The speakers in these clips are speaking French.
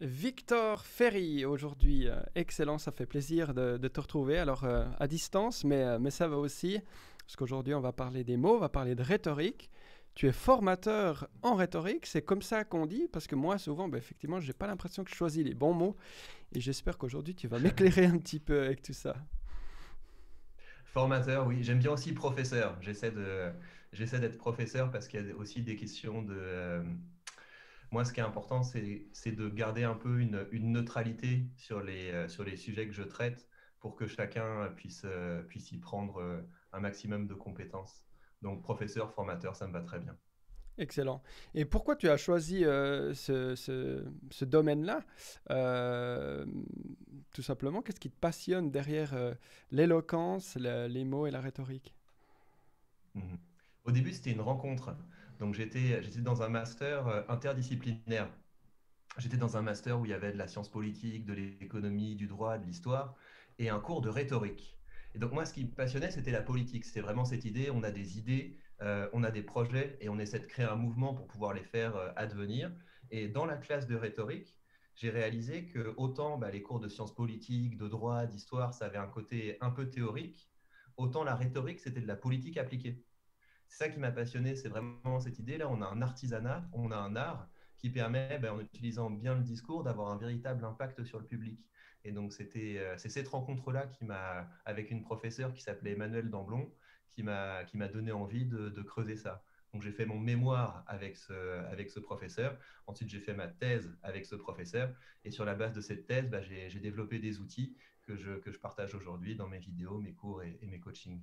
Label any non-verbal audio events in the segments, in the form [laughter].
Victor Ferry, aujourd'hui, euh, excellent, ça fait plaisir de, te retrouver. Alors, euh, à distance, mais, euh, mais ça va aussi, parce qu'aujourd'hui, on va parler des mots, on va parler de rhétorique. Tu es formateur en rhétorique, c'est comme ça qu'on dit, parce que moi, souvent, ben, effectivement, je n'ai pas l'impression que je choisis les bons mots, et j'espère qu'aujourd'hui, tu vas [laughs] m'éclairer un petit peu avec tout ça. Formateur, oui. J'aime bien aussi professeur. J'essaie d'être professeur parce qu'il y a aussi des questions de, moi, ce qui est important, c'est de garder un peu une, neutralité sur les, euh, sur les sujets que je traite pour que chacun puisse, euh, puisse y prendre euh, un maximum de compétences. Donc, professeur, formateur, ça me va très bien. Excellent. Et pourquoi tu as choisi ce, ce, domaine-là? Tout simplement, qu'est-ce qui te passionne derrière l'éloquence, les mots et la rhétorique? Mmh Au début, c'était une rencontre. Donc j'étais dans un master euh, interdisciplinaire. J'étais dans un master où il y avait de la science politique, de l'économie, du droit, de l'histoire et un cours de rhétorique. Et donc moi, ce qui me passionnait, c'était la politique. C'était vraiment cette idée, on a des idées, euh, on a des projets et on essaie de créer un mouvement pour pouvoir les faire euh, advenir. Et dans la classe de rhétorique, j'ai réalisé que autant bah, les cours de sciences politiques, de droit, d'histoire, ça avait un côté un peu théorique, autant la rhétorique, c'était de la politique appliquée. C'est ça qui m'a passionné, c'est vraiment cette idée-là. On a un artisanat, on a un art qui permet, ben, en utilisant bien le discours, d'avoir un véritable impact sur le public. Et donc, c'était, euh, c'est cette rencontre-là qui m'a, avec une professeure qui s'appelait Emmanuel Damblon, qui m'a, qui m'a donné envie de, creuser ça. Donc, j'ai fait mon mémoire avec ce, avec ce professeur. Ensuite, j'ai fait ma thèse avec ce professeur. Et sur la base de cette thèse, ben, j'ai, développé des outils que je, que je partage aujourd'hui dans mes vidéos, mes cours et mes coachings.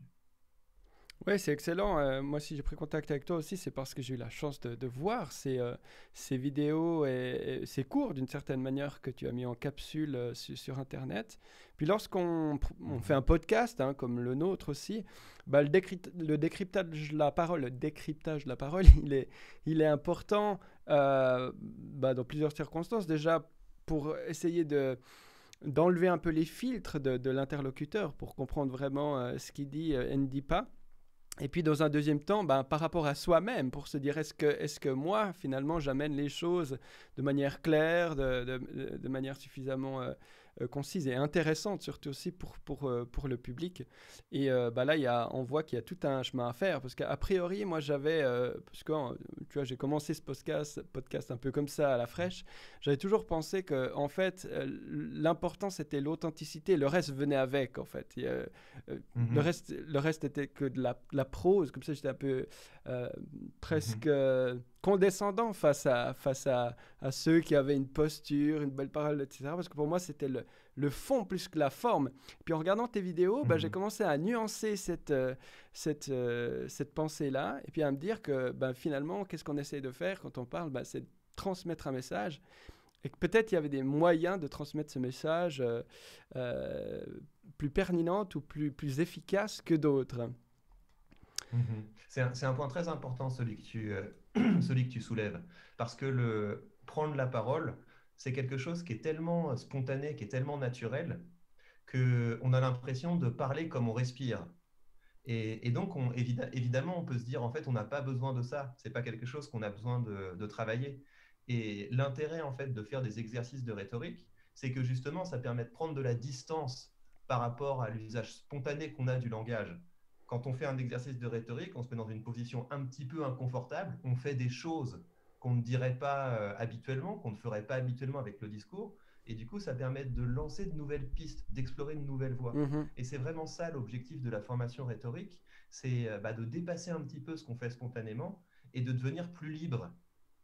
Oui, c'est excellent. Euh, moi, si j'ai pris contact avec toi aussi, c'est parce que j'ai eu la chance de, voir ces, euh, ces, vidéos et, ces cours, d'une certaine manière, que tu as mis en capsule euh, sur, Internet. Puis lorsqu'on on fait un podcast, hein, comme le nôtre aussi, bah, le, le, décryptage de la parole, le décryptage de la parole, [laughs] il est, il est important bah, dans plusieurs circonstances. Déjà, pour essayer de d'enlever un peu les filtres de, de l'interlocuteur pour comprendre vraiment ce qu'il dit et ne dit pas. Et puis dans un deuxième temps, ben, par rapport à soi-même, pour se dire est-ce que, est que moi, finalement, j'amène les choses de manière claire, de, de, de manière suffisamment euh, euh, concise et intéressante, surtout aussi pour, pour, euh, pour le public. Et euh, bah là, y a, on voit qu'il y a tout un chemin à faire, parce qu'a priori, moi, j'avais, parce que tu vois, j'ai commencé ce podcast, podcast un peu comme ça à la fraîche, j'avais toujours pensé que, en fait, l'important, c'était l'authenticité, le reste venait avec, en fait. le, mhm. reste, le reste était que de la, la prose, comme ça, j'étais un peu presque... Mhm condescendant face à, face à, à, ceux qui avaient une posture, une belle parole, etc. Parce que pour moi, c'était le, le, fond plus que la forme. Puis en regardant tes vidéos, bah, j'ai mhm. commencé à nuancer cette, euh, cette, euh, cette pensée-là et puis à me dire que bah, finalement, qu'est-ce qu'on essaie de faire quand on parle bah, C'est de transmettre un message. Et que peut-être il y avait des moyens de transmettre ce message euh, plus pertinents ou plus, plus efficaces que d'autres. Mhm. C'est un, point très important, celui que tu, [clears throat] tu soulèves. Parce que prendre la parole, c'est quelque chose qui est tellement spontané, qui est tellement naturel, qu'on a l'impression de parler comme on respire. Et, donc, on, évidemment, on peut se dire, en fait, on n'a pas besoin de ça. C'est pas quelque chose qu'on a besoin de, travailler. Et l'intérêt, en fait, de faire des exercices de rhétorique, c'est que justement, ça permet de prendre de la distance par rapport à l'usage spontané qu'on a du langage quand on fait un exercice de rhétorique, on se met dans une position un petit peu inconfortable, on fait des choses qu'on ne dirait pas euh, habituellement, qu'on ne ferait pas habituellement avec le discours. Et du coup, ça permet de lancer de nouvelles pistes, d'explorer de nouvelles voies. Mhm. Et c'est vraiment ça l'objectif de la formation rhétorique, c'est euh, bah, de dépasser un petit peu ce qu'on fait spontanément et de devenir plus libre.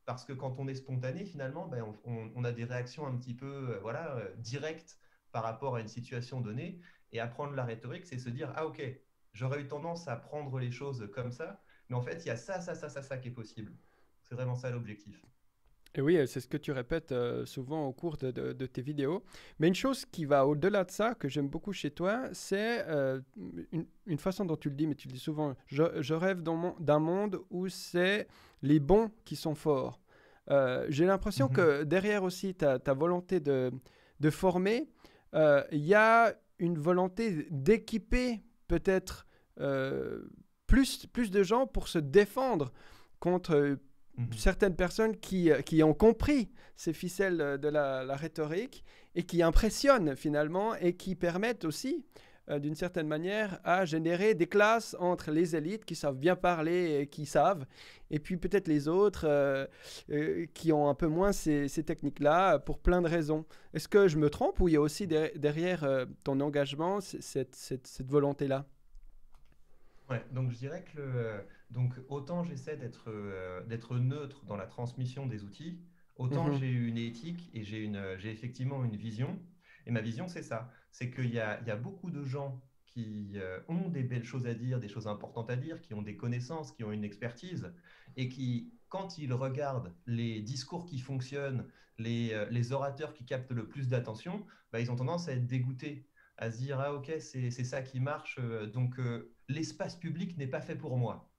Parce que quand on est spontané, finalement, bah, on, a des réactions un petit peu euh, voilà, directes par rapport à une situation donnée. Et apprendre la rhétorique, c'est se dire, ah ok, j'aurais eu tendance à prendre les choses comme ça, mais en fait, il y a ça, ça, ça, ça, ça qui est possible. C'est vraiment ça l'objectif. Et oui, c'est ce que tu répètes euh, souvent au cours de, de, tes vidéos. Mais une chose qui va au-delà de ça, que j'aime beaucoup chez toi, c'est euh, une, une, façon dont tu le dis, mais tu le dis souvent, je, je rêve d'un monde où c'est les bons qui sont forts. Euh, j'ai l'impression mhm. que derrière aussi ta, ta volonté de, de former, il y a une volonté d'équiper peut-être euh, plus, plus de gens pour se défendre contre euh, mhm. certaines personnes qui, qui, ont compris ces ficelles de la, la, rhétorique et qui impressionnent finalement et qui permettent aussi euh, d'une certaine manière, à générer des classes entre les élites qui savent bien parler et qui savent, et puis peut-être les autres euh, euh, qui ont un peu moins ces, techniques-là pour plein de raisons. Est-ce que je me trompe ou il y a aussi derrière ton engagement cette, cette, volonté-là? Ouais, donc je dirais que donc autant j'essaie d'être d'être neutre dans la transmission des outils, autant mhm. j'ai une éthique et j'ai j'ai effectivement une vision. Et ma vision, c'est ça c'est qu'il y, a, beaucoup de gens qui euh, ont des belles choses à dire, des choses importantes à dire, qui ont des connaissances, qui ont une expertise, et qui, quand ils regardent les discours qui fonctionnent, les, euh, orateurs qui captent le plus d'attention, bah, ils ont tendance à être dégoûtés, à se dire ah ok c'est ça qui marche, euh, donc l'espace public n'est pas fait pour moi.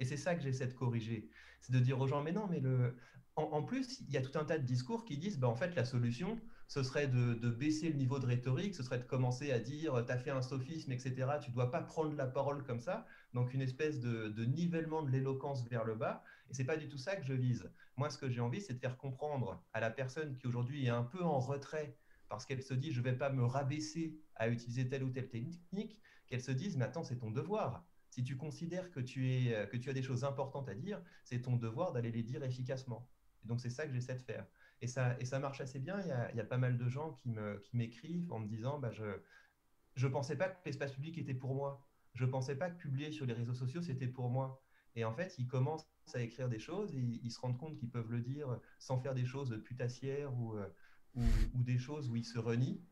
Et c'est ça que j'essaie de corriger, c'est de dire aux gens mais non mais le, en, plus il y a tout un tas de discours qui disent bah, en fait la solution ce serait de, baisser le niveau de rhétorique, ce serait de commencer à dire tu as fait un sophisme, etc. Tu ne dois pas prendre la parole comme ça. Donc une espèce de, nivellement de l'éloquence vers le bas. Et c'est pas du tout ça que je vise. Moi, ce que j'ai envie, c'est de faire comprendre à la personne qui aujourd'hui est un peu en retrait parce qu'elle se dit je ne vais pas me rabaisser à utiliser telle ou telle technique, qu'elle se dise mais attends, c'est ton devoir. Si tu considères que tu, es, que tu as des choses importantes à dire, c'est ton devoir d'aller les dire efficacement. Et donc c'est ça que j'essaie de faire. Et ça, et ça marche assez bien. Il y, a, pas mal de gens qui m'écrivent en me disant bah, Je ne pensais pas que l'espace public était pour moi. Je ne pensais pas que publier sur les réseaux sociaux, c'était pour moi. Et en fait, ils commencent à écrire des choses et ils, se rendent compte qu'ils peuvent le dire sans faire des choses putassières ou, euh, ou, des choses où ils se renient.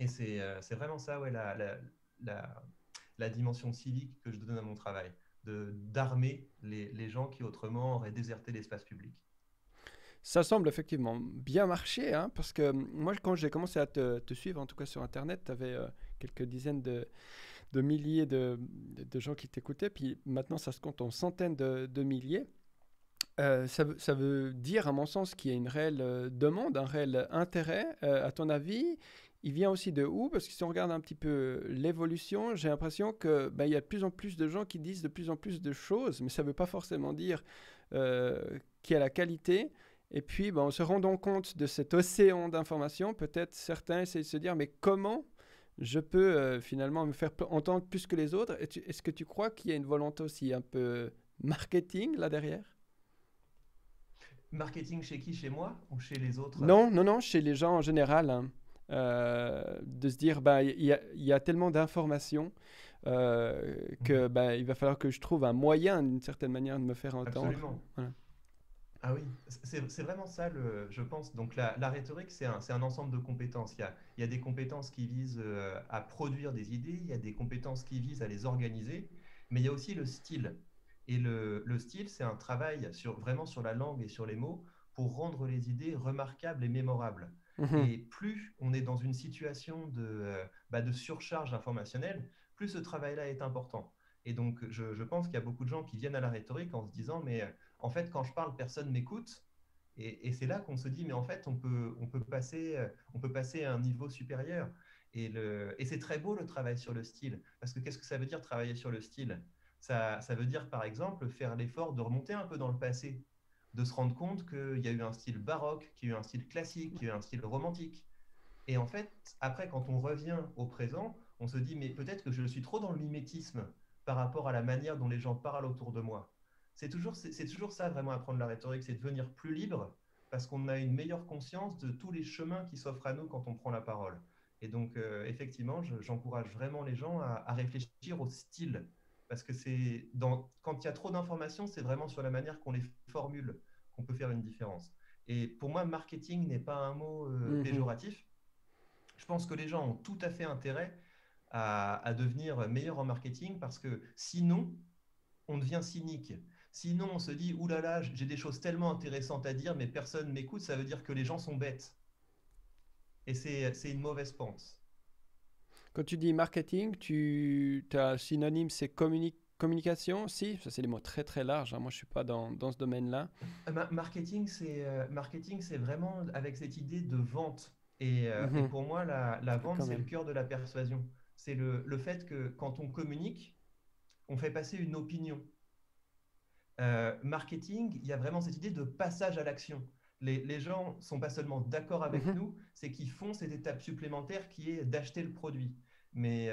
Et c'est euh, vraiment ça, ouais, la, la, dimension civique que je donne à mon travail, d'armer les gens qui autrement auraient déserté l'espace public. Ça semble effectivement bien marcher, hein, parce que moi, quand j'ai commencé à te, suivre, en tout cas sur Internet, tu avais euh, quelques dizaines de, milliers de, gens qui t'écoutaient, puis maintenant, ça se compte en centaines de, milliers. Euh, ça, veut dire, à mon sens, qu'il y a une réelle euh, demande, un réel intérêt. à ton avis, il vient aussi de où? Parce que si on regarde un petit peu l'évolution, j'ai l'impression qu'il ben, y a de plus en plus de gens qui disent de plus en plus de choses, mais ça ne veut pas forcément dire qu'il y a la qualité. Et puis, ben, en se rendant compte de cet océan d'informations, peut-être certains essaient de se dire, mais comment je peux euh, finalement me faire entendre plus que les autres? Est-ce que tu crois qu'il y a une volonté aussi un peu marketing là derrière? Marketing chez qui? Chez moi ou chez les autres? Non, non, non, chez les gens en général. Hein. Euh, de se dire, bah, il y, y, a tellement d'informations euh, que bah, il va falloir que je trouve un moyen, d'une certaine manière, de me faire entendre. Absolument. Ah oui, c'est vraiment ça, le, je pense. Donc la, la rhétorique, c'est un, un, ensemble de compétences. Il y, a, il y a, des compétences qui visent euh, à produire des idées, il y a des compétences qui visent à les organiser, mais il y a aussi le style. Et le, le style, c'est un travail sur, vraiment sur la langue et sur les mots pour rendre les idées remarquables et mémorables. Mmh et plus on est dans une situation de, euh, bah, de surcharge informationnelle, plus ce travail-là est important. Et donc, je, je pense qu'il y a beaucoup de gens qui viennent à la rhétorique en se disant, mais en fait, quand je parle, personne m'écoute. Et, c'est là qu'on se dit, mais en fait, on peut, euh, passer à un niveau supérieur. Et, et c'est très beau le travail sur le style. Parce que qu'est-ce que ça veut dire travailler sur le style? Ça, ça veut dire, par exemple, faire l'effort de remonter un peu dans le passé, de se rendre compte qu'il y a eu un style baroque, qu'il y a eu un style classique, qu'il y a eu un style romantique. Et en fait, après, quand on revient au présent, on se dit, mais peut-être que je suis trop dans le mimétisme par rapport à la manière dont les gens parlent autour de moi c'est toujours, c'est toujours ça vraiment apprendre la rhétorique, c'est devenir plus libre parce qu'on a une meilleure conscience de tous les chemins qui s'offrent à nous quand on prend la parole. Et donc, euh, effectivement, j'encourage vraiment les gens à, réfléchir au style. Parce que c'est quand il y a trop d'informations, c'est vraiment sur la manière qu'on les formule qu'on peut faire une différence. Et pour moi, marketing n'est pas un mot euh, mmh péjoratif. Je pense que les gens ont tout à fait intérêt à, à devenir meilleurs en marketing parce que sinon, on devient cynique. Sinon, on se dit, oulala, j'ai des choses tellement intéressantes à dire, mais personne m'écoute, ça veut dire que les gens sont bêtes. Et c'est une mauvaise pente. Quand tu dis marketing, tu as synonyme, c'est communication? Si, ça c'est des mots très très larges. Hein. Moi, je suis pas dans, dans ce domaine-là. Euh, marketing, c'est euh, marketing, c'est vraiment avec cette idée de vente. Et, euh, mhm. pour moi, la, la vente, c'est le cœur de la persuasion. C'est le, le, fait que quand on communique, on fait passer une opinion. Marketing, il y a vraiment cette idée de passage à l'action. Les, les, gens sont pas seulement d'accord avec mhm. nous, c'est qu'ils font cette étape supplémentaire qui est d'acheter le produit. Mais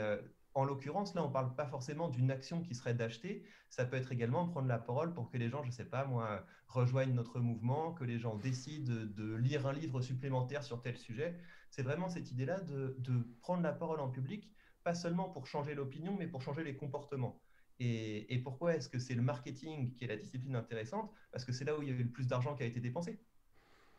en l'occurrence, là, on ne parle pas forcément d'une action qui serait d'acheter. Ça peut être également prendre la parole pour que les gens, je ne sais pas moi, rejoignent notre mouvement, que les gens décident de, lire un livre supplémentaire sur tel sujet. C'est vraiment cette idée-là de, prendre la parole en public, pas seulement pour changer l'opinion, mais pour changer les comportements. Et, pourquoi est-ce que c'est le marketing qui est la discipline intéressante? Parce que c'est là où il y a eu le plus d'argent qui a été dépensé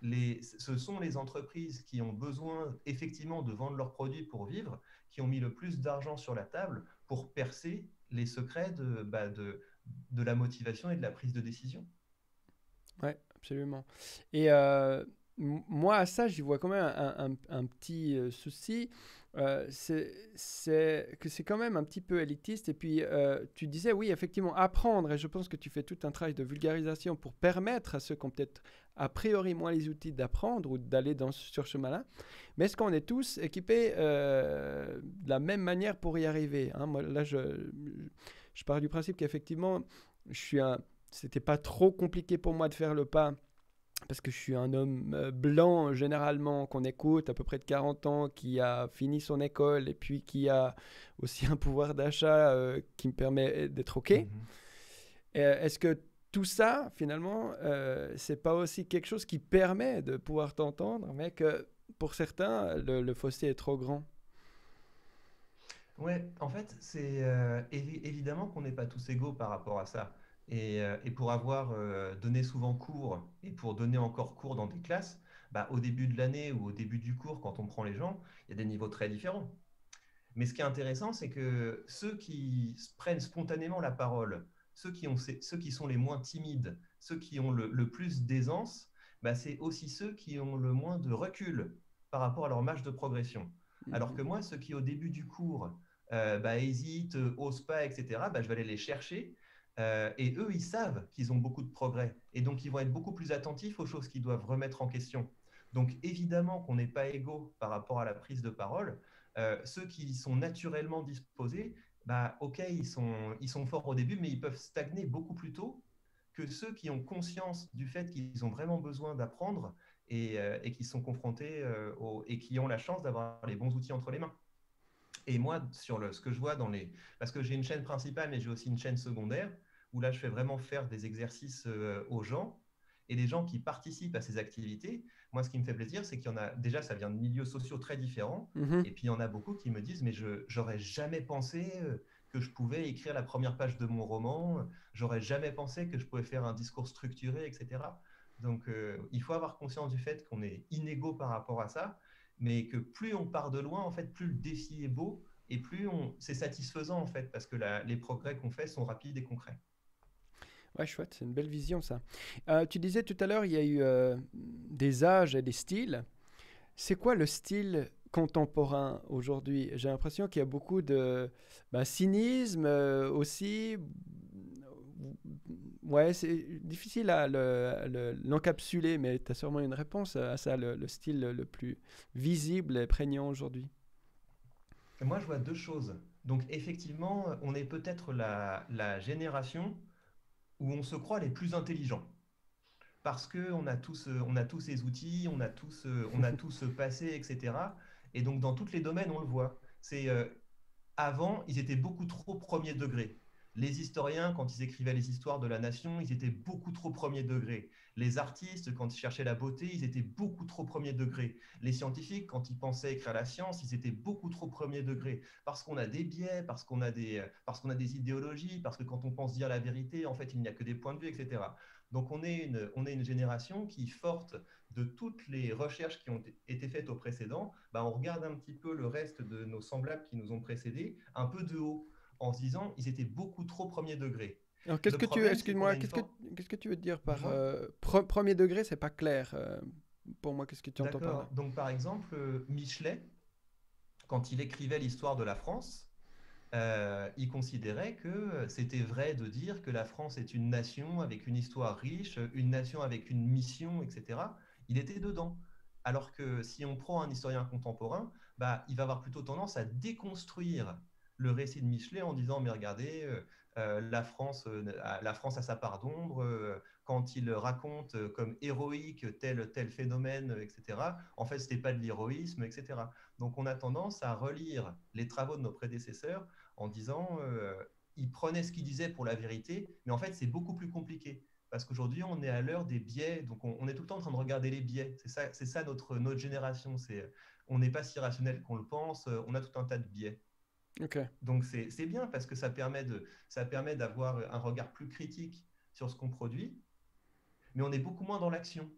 ce sont les entreprises qui ont besoin effectivement de vendre leurs produits pour vivre, qui ont mis le plus d'argent sur la table pour percer les secrets de, bah, la motivation et de la prise de décision. Oui, absolument. Et euh, moi, à ça, j'y vois quand même un, un, petit euh, souci. Euh, c'est que c'est quand même un petit peu élitiste. Et puis, euh, tu disais, oui, effectivement, apprendre, et je pense que tu fais tout un travail de vulgarisation pour permettre à ceux qui ont peut-être a priori moins les outils d'apprendre ou d'aller sur ce chemin-là. Mais est-ce qu'on est tous équipés de la même manière pour y arriver hein? Moi, Là, je, je pars du principe qu'effectivement, je suis. C'était pas trop compliqué pour moi de faire le pas parce que je suis un homme euh, blanc généralement qu'on écoute, à peu près de 40 ans, qui a fini son école et puis qui a aussi un pouvoir d'achat euh, qui me permet d'être OK. Mhm. Euh, est-ce que tout ça, finalement, c'est pas aussi quelque chose qui permet de pouvoir t'entendre, mais que pour certains, le, fossé est trop grand? Ouais, en fait, c'est évidemment qu'on n'est pas tous égaux par rapport à ça. Euh, et, pour avoir euh, donné souvent cours et pour donner encore cours dans des classes, bah, au début de l'année ou au début du cours, quand on prend les gens, il y a des niveaux très différents. Mais ce qui est intéressant, c'est que ceux qui prennent spontanément la parole, ceux qui, ont, ceux qui sont les moins timides, ceux qui ont le, plus d'aisance, bah, c'est aussi ceux qui ont le moins de recul par rapport à leur marge de progression. Alors que moi, ceux qui au début du cours euh, bah, hésitent, osent pas, etc., bah, je vais aller les chercher euh, et eux, ils savent qu'ils ont beaucoup de progrès. Et donc, ils vont être beaucoup plus attentifs aux choses qu'ils doivent remettre en question. Donc, évidemment qu'on n'est pas égaux par rapport à la prise de parole. Euh, ceux qui sont naturellement disposés, bah, OK, ils sont, ils sont forts au début, mais ils peuvent stagner beaucoup plus tôt que ceux qui ont conscience du fait qu'ils ont vraiment besoin d'apprendre et, euh, qui sont confrontés et qui ont la chance d'avoir les bons outils entre les mains. Et moi, sur le, ce que je vois dans les... Parce que j'ai une chaîne principale, mais j'ai aussi une chaîne secondaire où là, je fais vraiment faire des exercices euh, aux gens et les gens qui participent à ces activités. Moi, ce qui me fait plaisir, c'est qu'il y en a déjà, ça vient de milieux sociaux très différents. Mhm. Et puis, il y en a beaucoup qui me disent, mais je n'aurais jamais pensé euh, que je pouvais écrire la première page de mon roman, j'aurais jamais pensé que je pouvais faire un discours structuré, etc. Donc, euh, il faut avoir conscience du fait qu'on est inégaux par rapport à ça, mais que plus on part de loin, en fait, plus le défi est beau et plus c'est satisfaisant, en fait, parce que les progrès qu'on fait sont rapides et concrets. Ouais, chouette, c'est une belle vision ça. Euh, tu disais tout à l'heure, il y a eu euh, des âges et des styles. C'est quoi le style contemporain aujourd'hui? J'ai l'impression qu'il y a beaucoup de bah, cynisme euh, aussi. Ouais, c'est difficile à l'encapsuler, mais tu as sûrement une réponse à ça, le, style le plus visible et prégnant aujourd'hui. Moi, je vois deux choses. Donc, effectivement, on est peut-être la, la génération où on se croit les plus intelligents. Parce qu'on a, tous, euh, on a tous ces outils, on a tous, euh, on a [laughs] tous passé, etc. Et donc, dans tous les domaines, on le voit. C'est euh, Avant, ils étaient beaucoup trop premier degré. Les historiens, quand ils écrivaient les histoires de la nation, ils étaient beaucoup trop premier degré. Les artistes, quand ils cherchaient la beauté, ils étaient beaucoup trop premier degré. Les scientifiques, quand ils pensaient écrire la science, ils étaient beaucoup trop premier degré. Parce qu'on a des biais, parce qu'on a des, parce qu'on a des idéologies, parce que quand on pense dire la vérité, en fait, il n'y a que des points de vue, etc. Donc on est une, on est une génération qui, forte de toutes les recherches qui ont été faites au précédent, bah on regarde un petit peu le reste de nos semblables qui nous ont précédés, un peu de haut, en se disant ils étaient beaucoup trop premier degré. Alors, qu'est-ce que tu, excuse-moi, qu'est-ce que, qu'est-ce que tu veux dire par euh, premier degré C'est pas clair euh, pour moi. Qu'est-ce que tu entends par là? Donc, par exemple, euh, Michelet, quand il écrivait l'histoire de la France, il considérait que c'était vrai de dire que la France est une nation avec une histoire riche, une nation avec une mission, etc. Il était dedans. Alors que si on prend un historien contemporain, bah, il va avoir plutôt tendance à déconstruire le récit de Michelet en disant mais regardez, la, France, la France a sa part d'ombre, quand il raconte comme héroïque tel, tel phénomène, etc., en fait, ce n'était pas de l'héroïsme, etc. Donc on a tendance à relire les travaux de nos prédécesseurs en disant, ils prenaient ce qu'ils disaient pour la vérité, mais en fait, c'est beaucoup plus compliqué. Parce qu'aujourd'hui, on est à l'heure des biais, donc on, est tout le temps en train de regarder les biais. C'est ça, ça notre, notre génération. On n'est pas si rationnel qu'on le pense, on a tout un tas de biais. Donc c'est, bien parce que ça permet, de, ça permet d'avoir un regard plus critique sur ce qu'on produit, mais on est beaucoup moins dans l'action.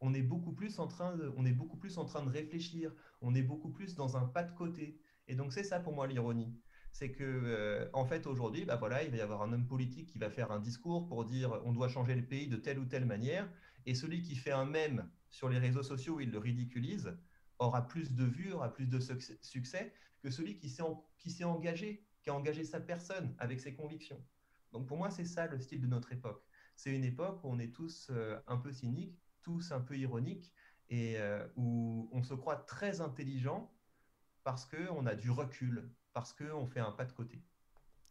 On est beaucoup plus en train de, on est beaucoup plus en train de réfléchir. On est beaucoup plus dans un pas de côté. Et donc c'est ça pour moi l'ironie c'est que euh, en fait aujourd'hui, bah voilà, il va y avoir un homme politique qui va faire un discours pour dire on doit changer le pays de telle ou telle manière, et celui qui fait un mème sur les réseaux sociaux il le ridiculise aura plus de vues, aura plus de succès que celui qui s'est engagé, qui a engagé sa personne avec ses convictions. Donc pour moi, c'est ça le style de notre époque. C'est une époque où on est tous euh, un peu cyniques, tous un peu ironiques, et euh, où on se croit très intelligent parce qu'on a du recul, parce qu'on fait un pas de côté.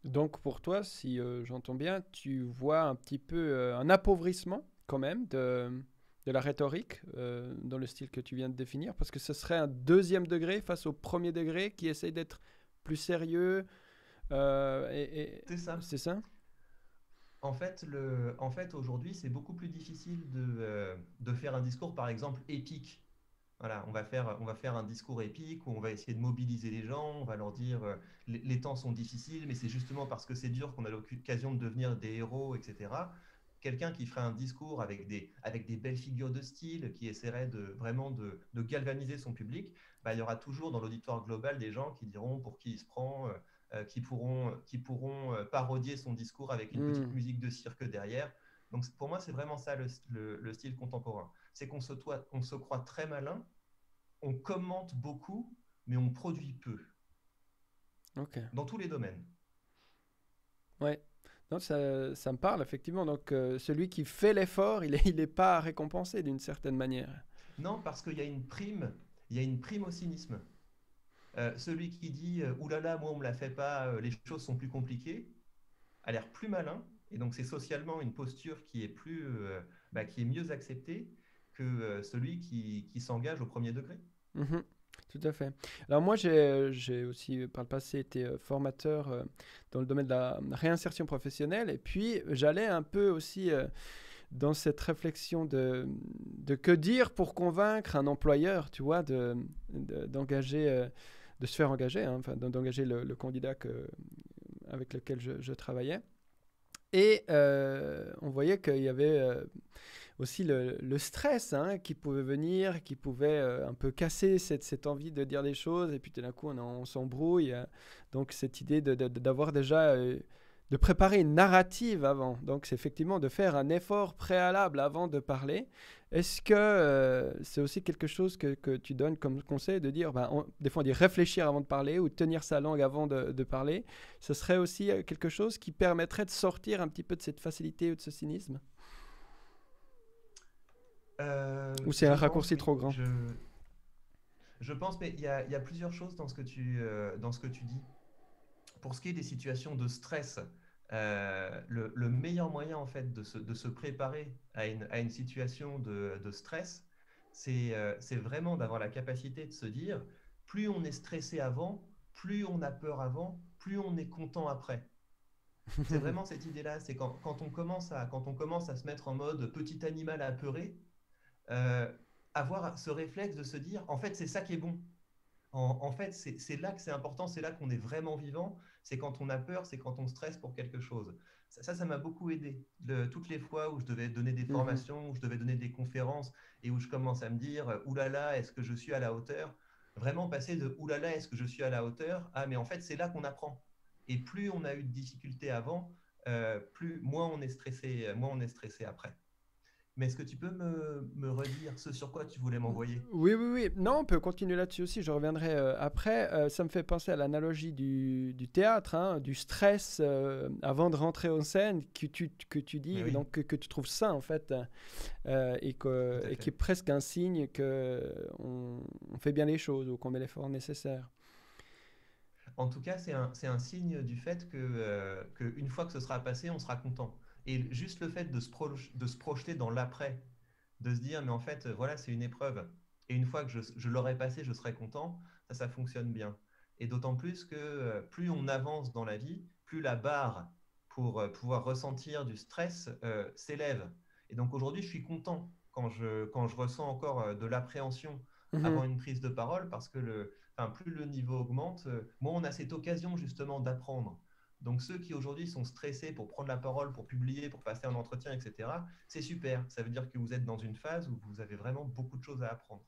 Donc pour toi, si euh, j'entends bien, tu vois un petit peu un appauvrissement quand même de, de la rhétorique euh, dans le style que tu viens de définir, parce que ce serait un deuxième degré face au premier degré qui essaye d'être plus sérieux. et, c'est ça. C'est ça? En fait, le, en fait aujourd'hui, c'est beaucoup plus difficile de, de, faire un discours, par exemple, épique voilà, on va, faire, on va faire un discours épique où on va essayer de mobiliser les gens, on va leur dire euh, les, temps sont difficiles, mais c'est justement parce que c'est dur qu'on a l'occasion de devenir des héros, etc. Quelqu'un qui ferait un discours avec des, avec des belles figures de style, qui essaierait de, vraiment de, galvaniser son public, bah, il y aura toujours dans l'auditoire global des gens qui diront pour qui il se prend, euh, euh, qui pourront, qui pourront parodier son discours avec une petite hmm. musique de cirque derrière. Donc pour moi, c'est vraiment ça le style contemporain c'est qu'on se, on se croit très malin, on commente beaucoup, mais on produit peu. Dans tous les domaines. Ouais. Non, ça, ça, me parle effectivement. Donc, euh, celui qui fait l'effort, il n'est il est pas récompensé d'une certaine manière. Non, parce qu'il y a une prime. Il y a une prime au cynisme. Euh, celui qui dit euh, oulala, moi on me la fait pas, les choses sont plus compliquées, a l'air plus malin. Et donc c'est socialement une posture qui est plus, bah, qui est mieux acceptée que celui qui, qui s'engage au premier degré. Mhm. Tout à fait. Alors moi, j'ai aussi par le passé été euh, formateur euh, dans le domaine de la réinsertion professionnelle et puis j'allais un peu aussi dans cette réflexion de, que dire pour convaincre un employeur, tu vois, d'engager, de, se faire engager, hein, enfin, d'engager le, candidat avec lequel je travaillais. Et on voyait qu'il y avait aussi le, stress hein, qui pouvait venir, qui pouvait euh, un peu casser cette, envie de dire des choses, et puis tout d'un coup on, s'embrouille. Hein. Donc cette idée d'avoir déjà, euh, de préparer une narrative avant, donc c'est effectivement de faire un effort préalable avant de parler. Est-ce que euh, c'est aussi quelque chose que, tu donnes comme conseil de dire, ben, des fois on dit réfléchir avant de parler ou tenir sa langue avant de, parler, ce serait aussi quelque chose qui permettrait de sortir un petit peu de cette facilité ou de ce cynisme? euh, Ou c'est un raccourci trop grand je, pense, mais il y, a, plusieurs choses dans ce, que tu, euh, dans ce que tu dis. Pour ce qui est des situations de stress, euh, le, meilleur moyen en fait de se, de se préparer à une, à une, situation de, de stress, c'est vraiment d'avoir la capacité de se dire, plus on est stressé avant, plus on a peur avant, plus on est content après. C'est [laughs] vraiment cette idée-là, c'est quand, quand, on commence à, quand on commence à se mettre en mode petit animal apeuré, euh, avoir ce réflexe de se dire, en fait, c'est ça qui est bon. En, fait, c'est là que c'est important, c'est là qu'on est vraiment vivant, c'est quand on a peur, c'est quand on stresse pour quelque chose. Ça, ça m'a beaucoup aidé. toutes les fois où je devais donner des mmh formations, où je devais donner des conférences et où je commence à me dire, oulala, est-ce que je suis à la hauteur? Vraiment passer de oulala, est-ce que je suis à la hauteur? Ah, mais en fait, c'est là qu'on apprend. Et plus on a eu de difficultés avant, euh, plus moins on est stressé, moins on est stressé après. Mais est-ce que tu peux me, me, redire ce sur quoi tu voulais m'envoyer? Oui, oui, oui. Non, on peut continuer là-dessus aussi. Je reviendrai euh, après. Euh, ça me fait penser à l'analogie du, du, théâtre, hein, du stress euh, avant de rentrer en scène que tu, que tu dis, donc que, tu trouves ça en fait, et, que, et qui est presque un signe qu'on on fait bien les choses ou qu'on met l'effort nécessaire. En tout cas, c'est un, un, signe du fait que, une fois que ce sera passé, on sera content. Et juste le fait de se, de se projeter dans l'après, de se dire, mais en fait, voilà, c'est une épreuve. Et une fois que je, je l'aurai passé, je serai content, ça, ça fonctionne bien. Et d'autant plus que euh, plus on avance dans la vie, plus la barre pour euh, pouvoir ressentir du stress s'élève. Et donc aujourd'hui, je suis content quand je, quand je ressens encore de l'appréhension mmh avant une prise de parole parce que le, plus le niveau augmente, euh, moins on a cette occasion justement d'apprendre. Donc ceux qui aujourd'hui sont stressés pour prendre la parole, pour publier, pour passer un entretien, etc., c'est super. Ça veut dire que vous êtes dans une phase où vous avez vraiment beaucoup de choses à apprendre.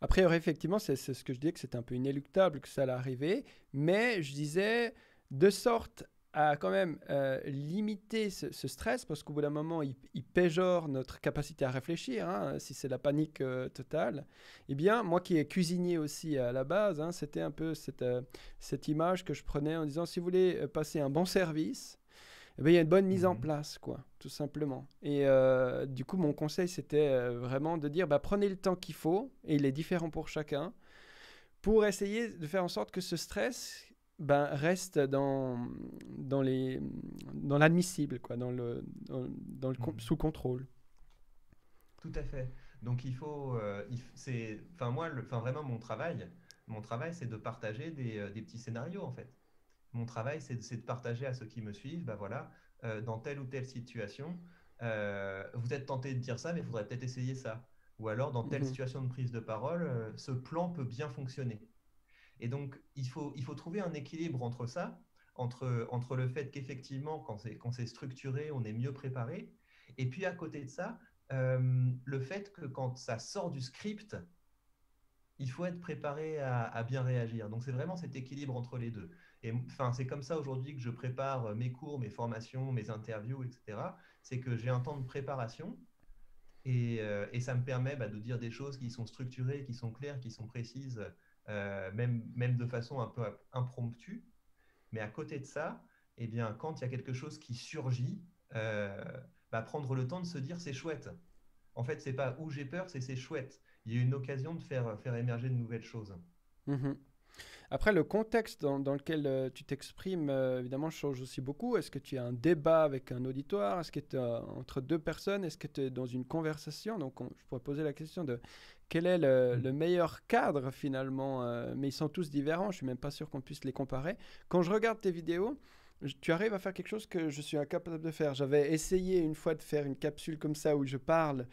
Après, effectivement, c'est ce que je disais que c'était un peu inéluctable que ça allait arriver, mais je disais de sorte à quand même euh, limiter ce, stress parce qu'au bout d'un moment, il, péjore notre capacité à réfléchir. Hein, si c'est la panique euh, totale, eh bien, moi qui est cuisinier aussi à la base, hein, c'était un peu cette, euh, cette image que je prenais en disant si vous voulez passer un bon service, eh bien, il y a une bonne mise en mmh place, quoi, tout simplement. Et du coup, mon conseil, c'était vraiment de dire bah, prenez le temps qu'il faut, et il est différent pour chacun, pour essayer de faire en sorte que ce stress ben, reste dans, dans, les, dans l'admissible, quoi, dans le, dans, le mmh. sous contrôle. Tout à fait. Donc il faut, euh, c'est, enfin moi, enfin vraiment mon travail, mon travail, c'est de partager des, euh, des, petits scénarios en fait. Mon travail, c'est, de partager à ceux qui me suivent, ben voilà, euh, dans telle ou telle situation, vous êtes tenté de dire ça, mais il faudrait peut-être essayer ça. Ou alors dans telle mmh situation de prise de parole, ce plan peut bien fonctionner. Et donc, il faut, il faut trouver un équilibre entre ça, entre, entre le fait qu'effectivement, quand c'est structuré, on est mieux préparé. Et puis, à côté de ça, euh, le fait que quand ça sort du script, il faut être préparé à, bien réagir. Donc, c'est vraiment cet équilibre entre les deux. Et enfin, c'est comme ça aujourd'hui que je prépare mes cours, mes formations, mes interviews, etc. C'est que j'ai un temps de préparation et, euh, et ça me permet bah, de dire des choses qui sont structurées, qui sont claires, qui sont précises euh, même, même de façon un peu impromptue. Mais à côté de ça, eh bien, quand il y a quelque chose qui surgit, euh, bah, prendre le temps de se dire c'est chouette. En fait, c'est pas où j'ai peur, c'est c'est chouette. Il y a une occasion de faire, faire émerger de nouvelles choses. Mmh Après, le contexte dans, dans lequel euh, tu t'exprimes, évidemment, change aussi beaucoup. Est-ce que tu as un débat avec un auditoire? Est-ce que tu es entre deux personnes? Est-ce que tu es dans une conversation? Donc, je pourrais poser la question de quel est le, mm. meilleur cadre finalement euh, Mais ils sont tous différents, je suis même pas sûr qu'on puisse les comparer. Quand je regarde tes vidéos, tu arrives à faire quelque chose que je suis incapable de faire. J'avais essayé une fois de faire une capsule comme ça où je parle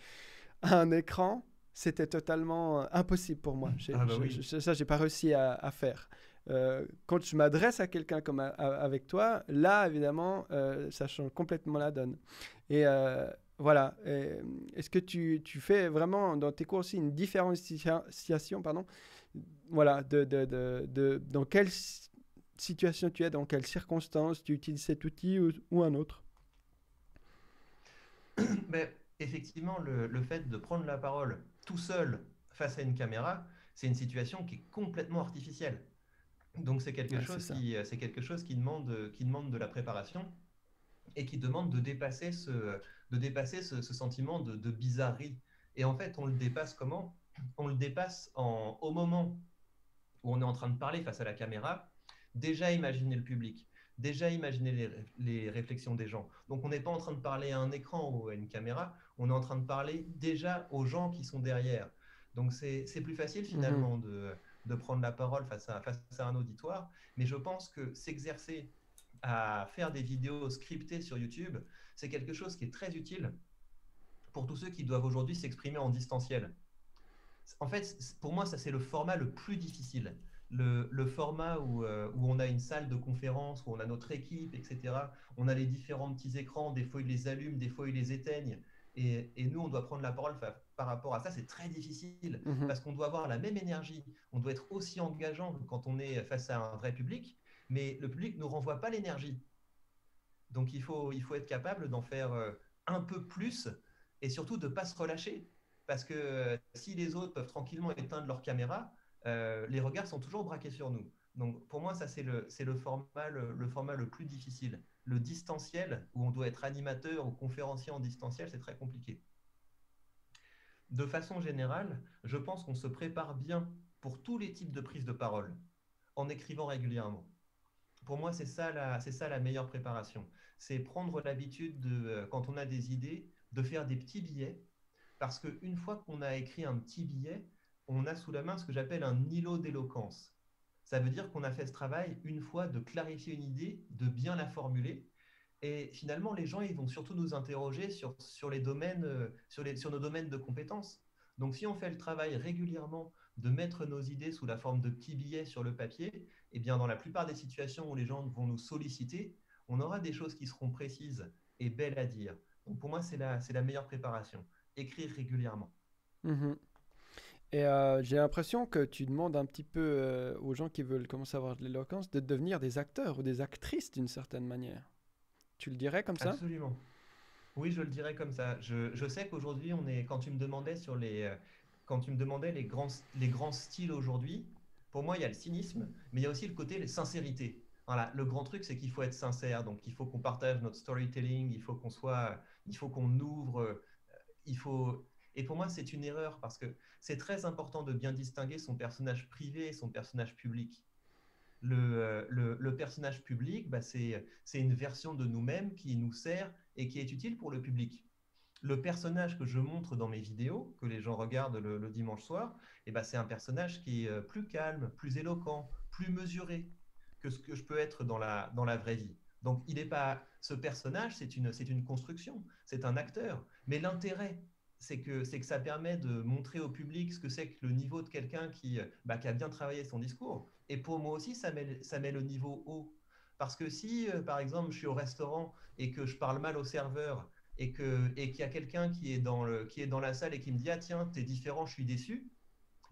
à un écran. C'était totalement euh, impossible pour moi. Ah bah oui. ça, j'ai pas réussi à, faire. Euh, quand je m'adresse à quelqu'un comme avec toi, là, évidemment, ça change complètement la donne. Et voilà. Est-ce que tu, tu, fais vraiment dans tes cours aussi une différenciation pardon, voilà, de, de, de, dans quelle situation tu es, dans quelles circonstances tu utilises cet outil ou, un autre? Mais Effectivement, le, le, fait de prendre la parole tout seul face à une caméra, c'est une situation qui est complètement artificielle. Donc c'est quelque, chose qui, quelque chose qui demande, qui demande de la préparation et qui demande de dépasser ce, de dépasser ce, sentiment de, bizarrerie. Et en fait, on le dépasse comment? On le dépasse en, au moment où on est en train de parler face à la caméra, déjà imaginer le public, déjà imaginer les, les réflexions des gens. Donc on n'est pas en train de parler à un écran ou à une caméra, on est en train de parler déjà aux gens qui sont derrière. Donc c'est plus facile finalement mhm. de, de, prendre la parole face à, face à un auditoire, mais je pense que s'exercer à faire des vidéos scriptées sur YouTube, c'est quelque chose qui est très utile pour tous ceux qui doivent aujourd'hui s'exprimer en distanciel. En fait, pour moi, ça c'est le format le plus difficile. Le, format euh, où, on a une salle de conférence, où on a notre équipe, etc. On a les différents petits écrans, des fois ils les allument, des fois ils les éteignent. Et, nous, on doit prendre la parole par rapport à ça. C'est très difficile mhm. parce qu'on doit avoir la même énergie. On doit être aussi engageant quand on est face à un vrai public mais le public ne renvoie pas l'énergie. Donc il faut, il faut être capable d'en faire euh, un peu plus et surtout de ne pas se relâcher. Parce que euh, si les autres peuvent tranquillement éteindre leur caméra, euh, les regards sont toujours braqués sur nous. Donc pour moi, ça c'est le, le, format, le, format le plus difficile. Le distanciel, où on doit être animateur ou conférencier en distanciel, c'est très compliqué. De façon générale, je pense qu'on se prépare bien pour tous les types de prises de parole en écrivant régulièrement. Pour moi, c'est ça, la, meilleure préparation. C'est prendre l'habitude, de, euh, quand on a des idées, de faire des petits billets. Parce qu'une fois qu'on a écrit un petit billet, on a sous la main ce que j'appelle un îlot d'éloquence. Ça veut dire qu'on a fait ce travail une fois de clarifier une idée, de bien la formuler. Et finalement, les gens, ils vont surtout nous interroger sur, sur, les domaines, euh, sur, les, sur nos domaines de compétences. Donc, si on fait le travail régulièrement de mettre nos idées sous la forme de petits billets sur le papier, eh bien, dans la plupart des situations où les gens vont nous solliciter, on aura des choses qui seront précises et belles à dire. Donc, pour moi, c'est la, la meilleure préparation. Écrire régulièrement. Mmh et euh, j'ai l'impression que tu demandes un petit peu euh, aux gens qui veulent commencer à avoir de l'éloquence de devenir des acteurs ou des actrices d'une certaine manière. Tu le dirais comme ça? Absolument. Oui, je le dirais comme ça. Je, je sais qu'aujourd'hui, on est. Quand tu me demandais sur les, euh, quand tu me demandais les grands, les grands styles aujourd'hui, pour moi, il y a le cynisme, mais il y a aussi le côté sincérité. Voilà, le grand truc, c'est qu'il faut être sincère. Donc, il faut qu'on partage notre storytelling, il faut qu'on soit, il faut qu'on ouvre, il faut et pour moi, c'est une erreur parce que c'est très important de bien distinguer son personnage privé et son personnage public. Le, euh, le, personnage public, bah, c'est une version de nous-mêmes qui nous sert et qui est utile pour le public. Le personnage que je montre dans mes vidéos, que les gens regardent le, dimanche soir, et eh bah, c'est un personnage qui est euh, plus calme, plus éloquent, plus mesuré que ce que je peux être dans la, dans la vraie vie. Donc, il n'est pas ce personnage, c'est une, une construction, c'est un acteur. Mais l'intérêt c'est que, que ça permet de montrer au public ce que c'est que le niveau de quelqu'un qui, bah, qui a bien travaillé son discours. Et pour moi aussi, ça met, ça met le niveau haut. Parce que si, euh, par exemple, je suis au restaurant et que je parle mal au serveur et qu'il et y a quelqu'un qui, est dans qui est dans la salle et qui me dit Ah, tiens, t'es différent, je suis déçu,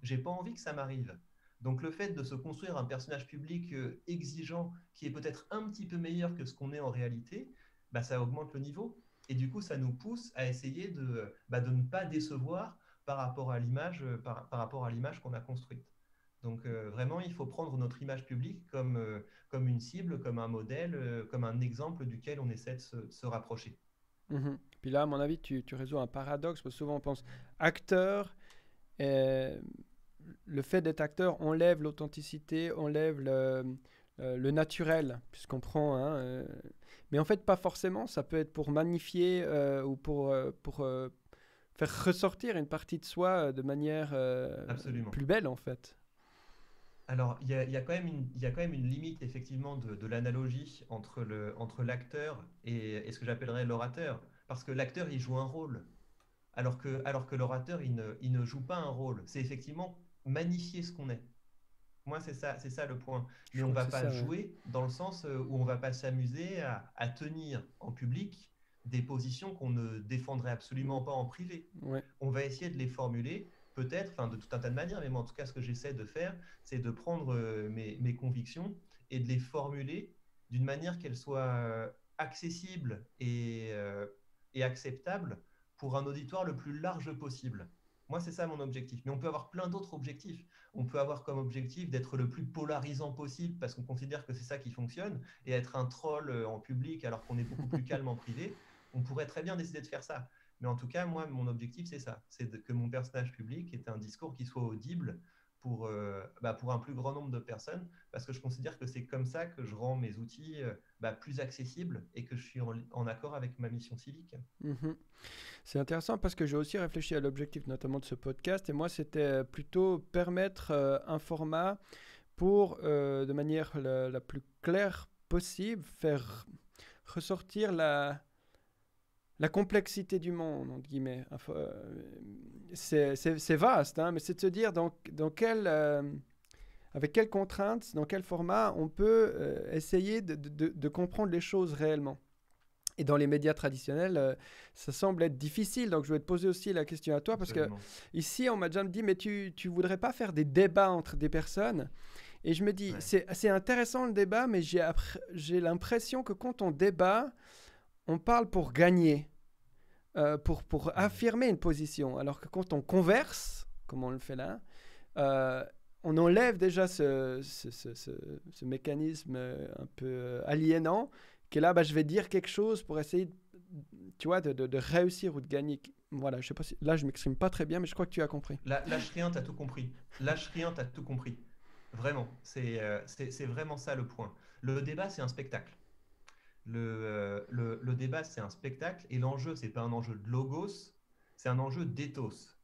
j'ai pas envie que ça m'arrive. Donc, le fait de se construire un personnage public euh, exigeant qui est peut-être un petit peu meilleur que ce qu'on est en réalité, bah, ça augmente le niveau. Et du coup, ça nous pousse à essayer de, bah, ne pas décevoir par rapport à l'image, euh, par, rapport à l'image qu'on a construite. Donc euh, vraiment, il faut prendre notre image publique comme, euh, une cible, comme un modèle, comme un exemple duquel on essaie de se, rapprocher. Mmh Puis là, à mon avis, tu, résous un paradoxe, parce souvent on pense acteur, le fait d'être acteur enlève l'authenticité, enlève le, le naturel, puisqu'on prend hein, mais en fait, pas forcément. Ça peut être pour magnifier euh, ou pour, euh, pour euh, faire ressortir une partie de soi de manière plus belle, en fait. Alors, il y a, y, a quand même une, y a quand même une limite, effectivement, de, de l'analogie entre l'acteur entre et, et, ce que j'appellerais l'orateur. Parce que l'acteur, il joue un rôle. Alors que, alors que l'orateur, il ne, il ne joue pas un rôle. C'est effectivement magnifier ce qu'on est. Moi, c'est ça, c'est ça le point. Mais on ne va pas jouer dans le sens euh, où on va pas s'amuser à, tenir en public des positions qu'on ne défendrait absolument pas en privé. On va essayer de les formuler, peut-être, enfin de tout un tas de manières, mais moi, en tout cas, ce que j'essaie de faire, c'est de prendre euh, mes, convictions et de les formuler d'une manière qu'elles soient euh, accessibles et, et acceptables pour un auditoire le plus large possible. Moi, c'est ça mon objectif. Mais on peut avoir plein d'autres objectifs. On peut avoir comme objectif d'être le plus polarisant possible parce qu'on considère que c'est ça qui fonctionne et être un troll euh, en public alors qu'on est beaucoup plus [laughs] calme en privé. On pourrait très bien décider de faire ça. Mais en tout cas, moi, mon objectif, c'est ça. C'est que mon personnage public ait un discours qui soit audible pour, euh, bah, pour un plus grand nombre de personnes, parce que je considère que c'est comme ça que je rends mes outils euh, bah, plus accessibles et que je suis en, accord avec ma mission civique. Mhm. C'est intéressant parce que j'ai aussi réfléchi à l'objectif notamment de ce podcast, et moi c'était plutôt permettre euh, un format pour, de manière la, plus claire possible, faire ressortir la, la complexité du monde, entre guillemets. Euh, c'est vaste, hein, mais c'est de se dire dans, dans quel, euh, avec quelles contraintes, dans quel format on peut euh, essayer de, de, comprendre les choses réellement. Et dans les médias traditionnels, ça semble être difficile. Donc, je vais te poser aussi la question à toi, parce que ici, on m'a déjà dit, mais tu ne voudrais pas faire des débats entre des personnes? Et je me dis, c'est intéressant le débat, mais j'ai l'impression que quand on débat, on parle pour gagner. Euh, pour, pour affirmer une position. Alors que quand on converse, comme on le fait là, euh, on enlève déjà ce, ce, ce, ce, mécanisme euh, un peu aliénant, que là, bah, je vais dire quelque chose pour essayer, tu vois, de, de, réussir ou de gagner. Voilà, je sais pas si, là, je m'exprime pas très bien, mais je crois que tu as compris. lâche rien, tu as tout compris. Lâche rien, tu as tout compris. Vraiment, c'est c'est vraiment ça le point. Le débat, c'est un spectacle. Le, le, le débat, c'est un spectacle et l'enjeu, c'est pas un enjeu de logos, c'est un enjeu d'éthos.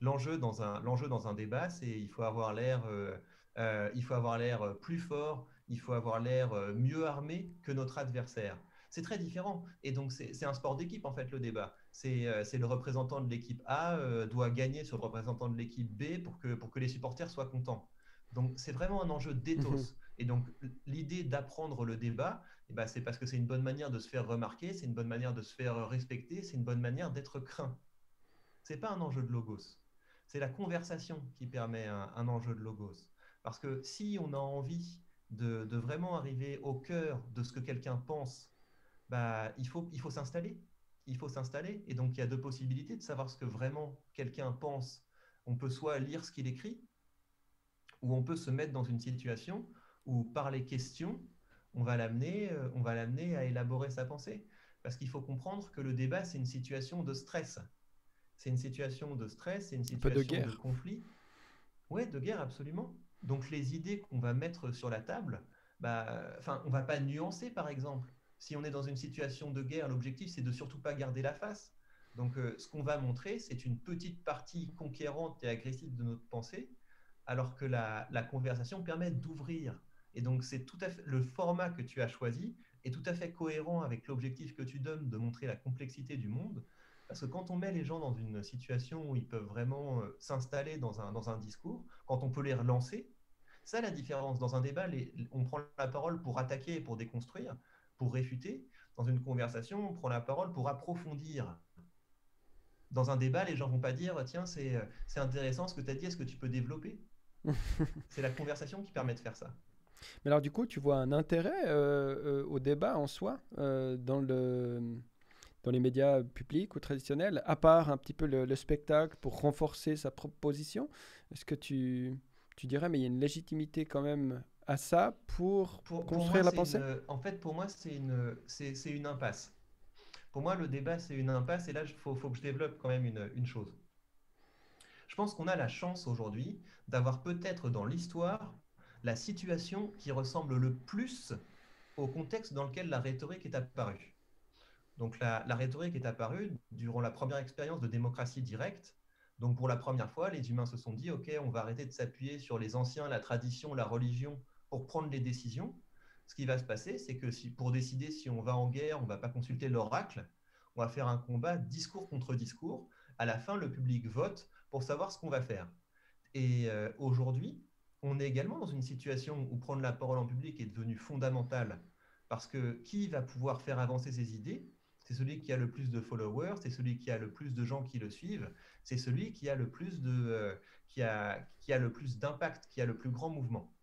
L'enjeu dans un, l'enjeu dans un débat, c'est il faut avoir l'air, il faut avoir l'air plus fort, il faut avoir l'air mieux armé que notre adversaire c'est très différent. Et donc, c'est un sport d'équipe, en fait, le débat. C'est euh, le représentant de l'équipe A euh, doit gagner sur le représentant de l'équipe B pour que, pour que les supporters soient contents. Donc, c'est vraiment un enjeu d'éthos. Mhm. Et donc, l'idée d'apprendre le débat, eh ben, c'est parce que c'est une bonne manière de se faire remarquer, c'est une bonne manière de se faire respecter, c'est une bonne manière d'être craint. C'est pas un enjeu de logos. C'est la conversation qui permet un, enjeu de logos. Parce que si on a envie de, de vraiment arriver au cœur de ce que quelqu'un pense bah, il faut, il faut s'installer. Il faut s'installer. Et donc, il y a deux possibilités de savoir ce que vraiment quelqu'un pense. On peut soit lire ce qu'il écrit, ou on peut se mettre dans une situation où, par les questions, on va l'amener, euh, on va l'amener à élaborer sa pensée. Parce qu'il faut comprendre que le débat, c'est une situation de stress. C'est une situation de stress, c'est une situation de, conflit. Oui, de guerre, absolument. Donc les idées qu'on va mettre sur la table, bah, enfin, on va pas nuancer, par exemple si on est dans une situation de guerre, l'objectif, c'est de surtout pas garder la face. Donc, euh, ce qu'on va montrer, c'est une petite partie conquérante et agressive de notre pensée, alors que la, conversation permet d'ouvrir. Et donc, c'est tout à fait le format que tu as choisi est tout à fait cohérent avec l'objectif que tu donnes de montrer la complexité du monde. Parce que quand on met les gens dans une situation où ils peuvent vraiment euh, s'installer dans un, dans un discours, quand on peut les relancer, ça la différence. Dans un débat, on prend la parole pour attaquer et pour déconstruire pour réfuter. Dans une conversation, on prend la parole pour approfondir. Dans un débat, les gens vont pas dire tiens, c'est intéressant ce que tu as dit, est-ce que tu peux développer? [laughs] C'est la conversation qui permet de faire ça. Mais alors, du coup, tu vois un intérêt euh, euh, au débat en soi euh, dans, le, dans les médias publics ou traditionnels, à part un petit peu le, le spectacle pour renforcer sa proposition? Est-ce que tu, tu dirais, mais il y a une légitimité quand même à ça pour, construire la pensée? En fait, pour moi, c'est une, c'est, une impasse. Pour moi, le débat, c'est une impasse. Et là, il faut, faut, que je développe quand même une, une chose. Je pense qu'on a la chance aujourd'hui d'avoir peut-être dans l'histoire la situation qui ressemble le plus au contexte dans lequel la rhétorique est apparue. Donc la, rhétorique est apparue durant la première expérience de démocratie directe. Donc pour la première fois, les humains se sont dit, OK, on va arrêter de s'appuyer sur les anciens, la tradition, la religion pour prendre les décisions, ce qui va se passer, c'est que si, pour décider si on va en guerre, on ne va pas consulter l'oracle, on va faire un combat discours contre discours. À la fin, le public vote pour savoir ce qu'on va faire. Et euh, aujourd'hui, on est également dans une situation où prendre la parole en public est devenu fondamental parce que qui va pouvoir faire avancer ses idées? C'est celui qui a le plus de followers, c'est celui qui a le plus de gens qui le suivent, c'est celui qui a le plus de euh, qui a qui a le plus d'impact, qui a le plus grand mouvement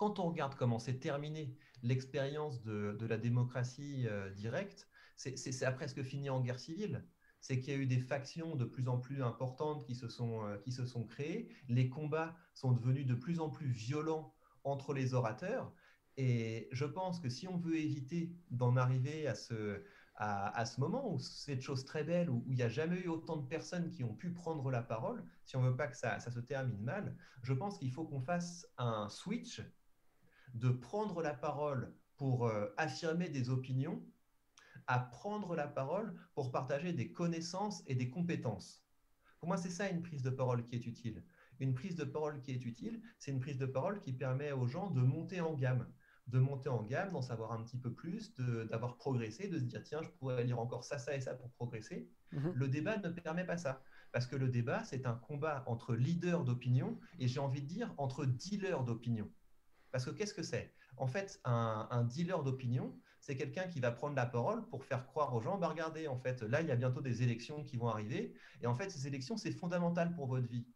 quand on regarde comment s'est terminée l'expérience de, la démocratie euh, directe, c'est, ça a presque fini en guerre civile. C'est qu'il y a eu des factions de plus en plus importantes qui se, sont, euh, qui se sont créées. Les combats sont devenus de plus en plus violents entre les orateurs. Et je pense que si on veut éviter d'en arriver à ce, à, ce moment où cette chose très belle, où, il n'y a jamais eu autant de personnes qui ont pu prendre la parole, si on veut pas que ça, ça se termine mal, je pense qu'il faut qu'on fasse un switch de prendre la parole pour euh, affirmer des opinions à prendre la parole pour partager des connaissances et des compétences. Pour moi, c'est ça une prise de parole qui est utile. Une prise de parole qui est utile, c'est une prise de parole qui permet aux gens de monter en gamme, de monter en gamme, d'en savoir un petit peu plus, d'avoir progressé, de se dire tiens, je pourrais lire encore ça, ça et ça pour progresser. Mhm. Le débat ne permet pas ça. Parce que le débat, c'est un combat entre leaders d'opinion et j'ai envie de dire entre dealers d'opinion. Parce que qu'est-ce que c'est? En fait, un, dealer d'opinion, c'est quelqu'un qui va prendre la parole pour faire croire aux gens, bah regardez, en fait, là, il y a bientôt des élections qui vont arriver. Et en fait, ces élections, c'est fondamental pour votre vie.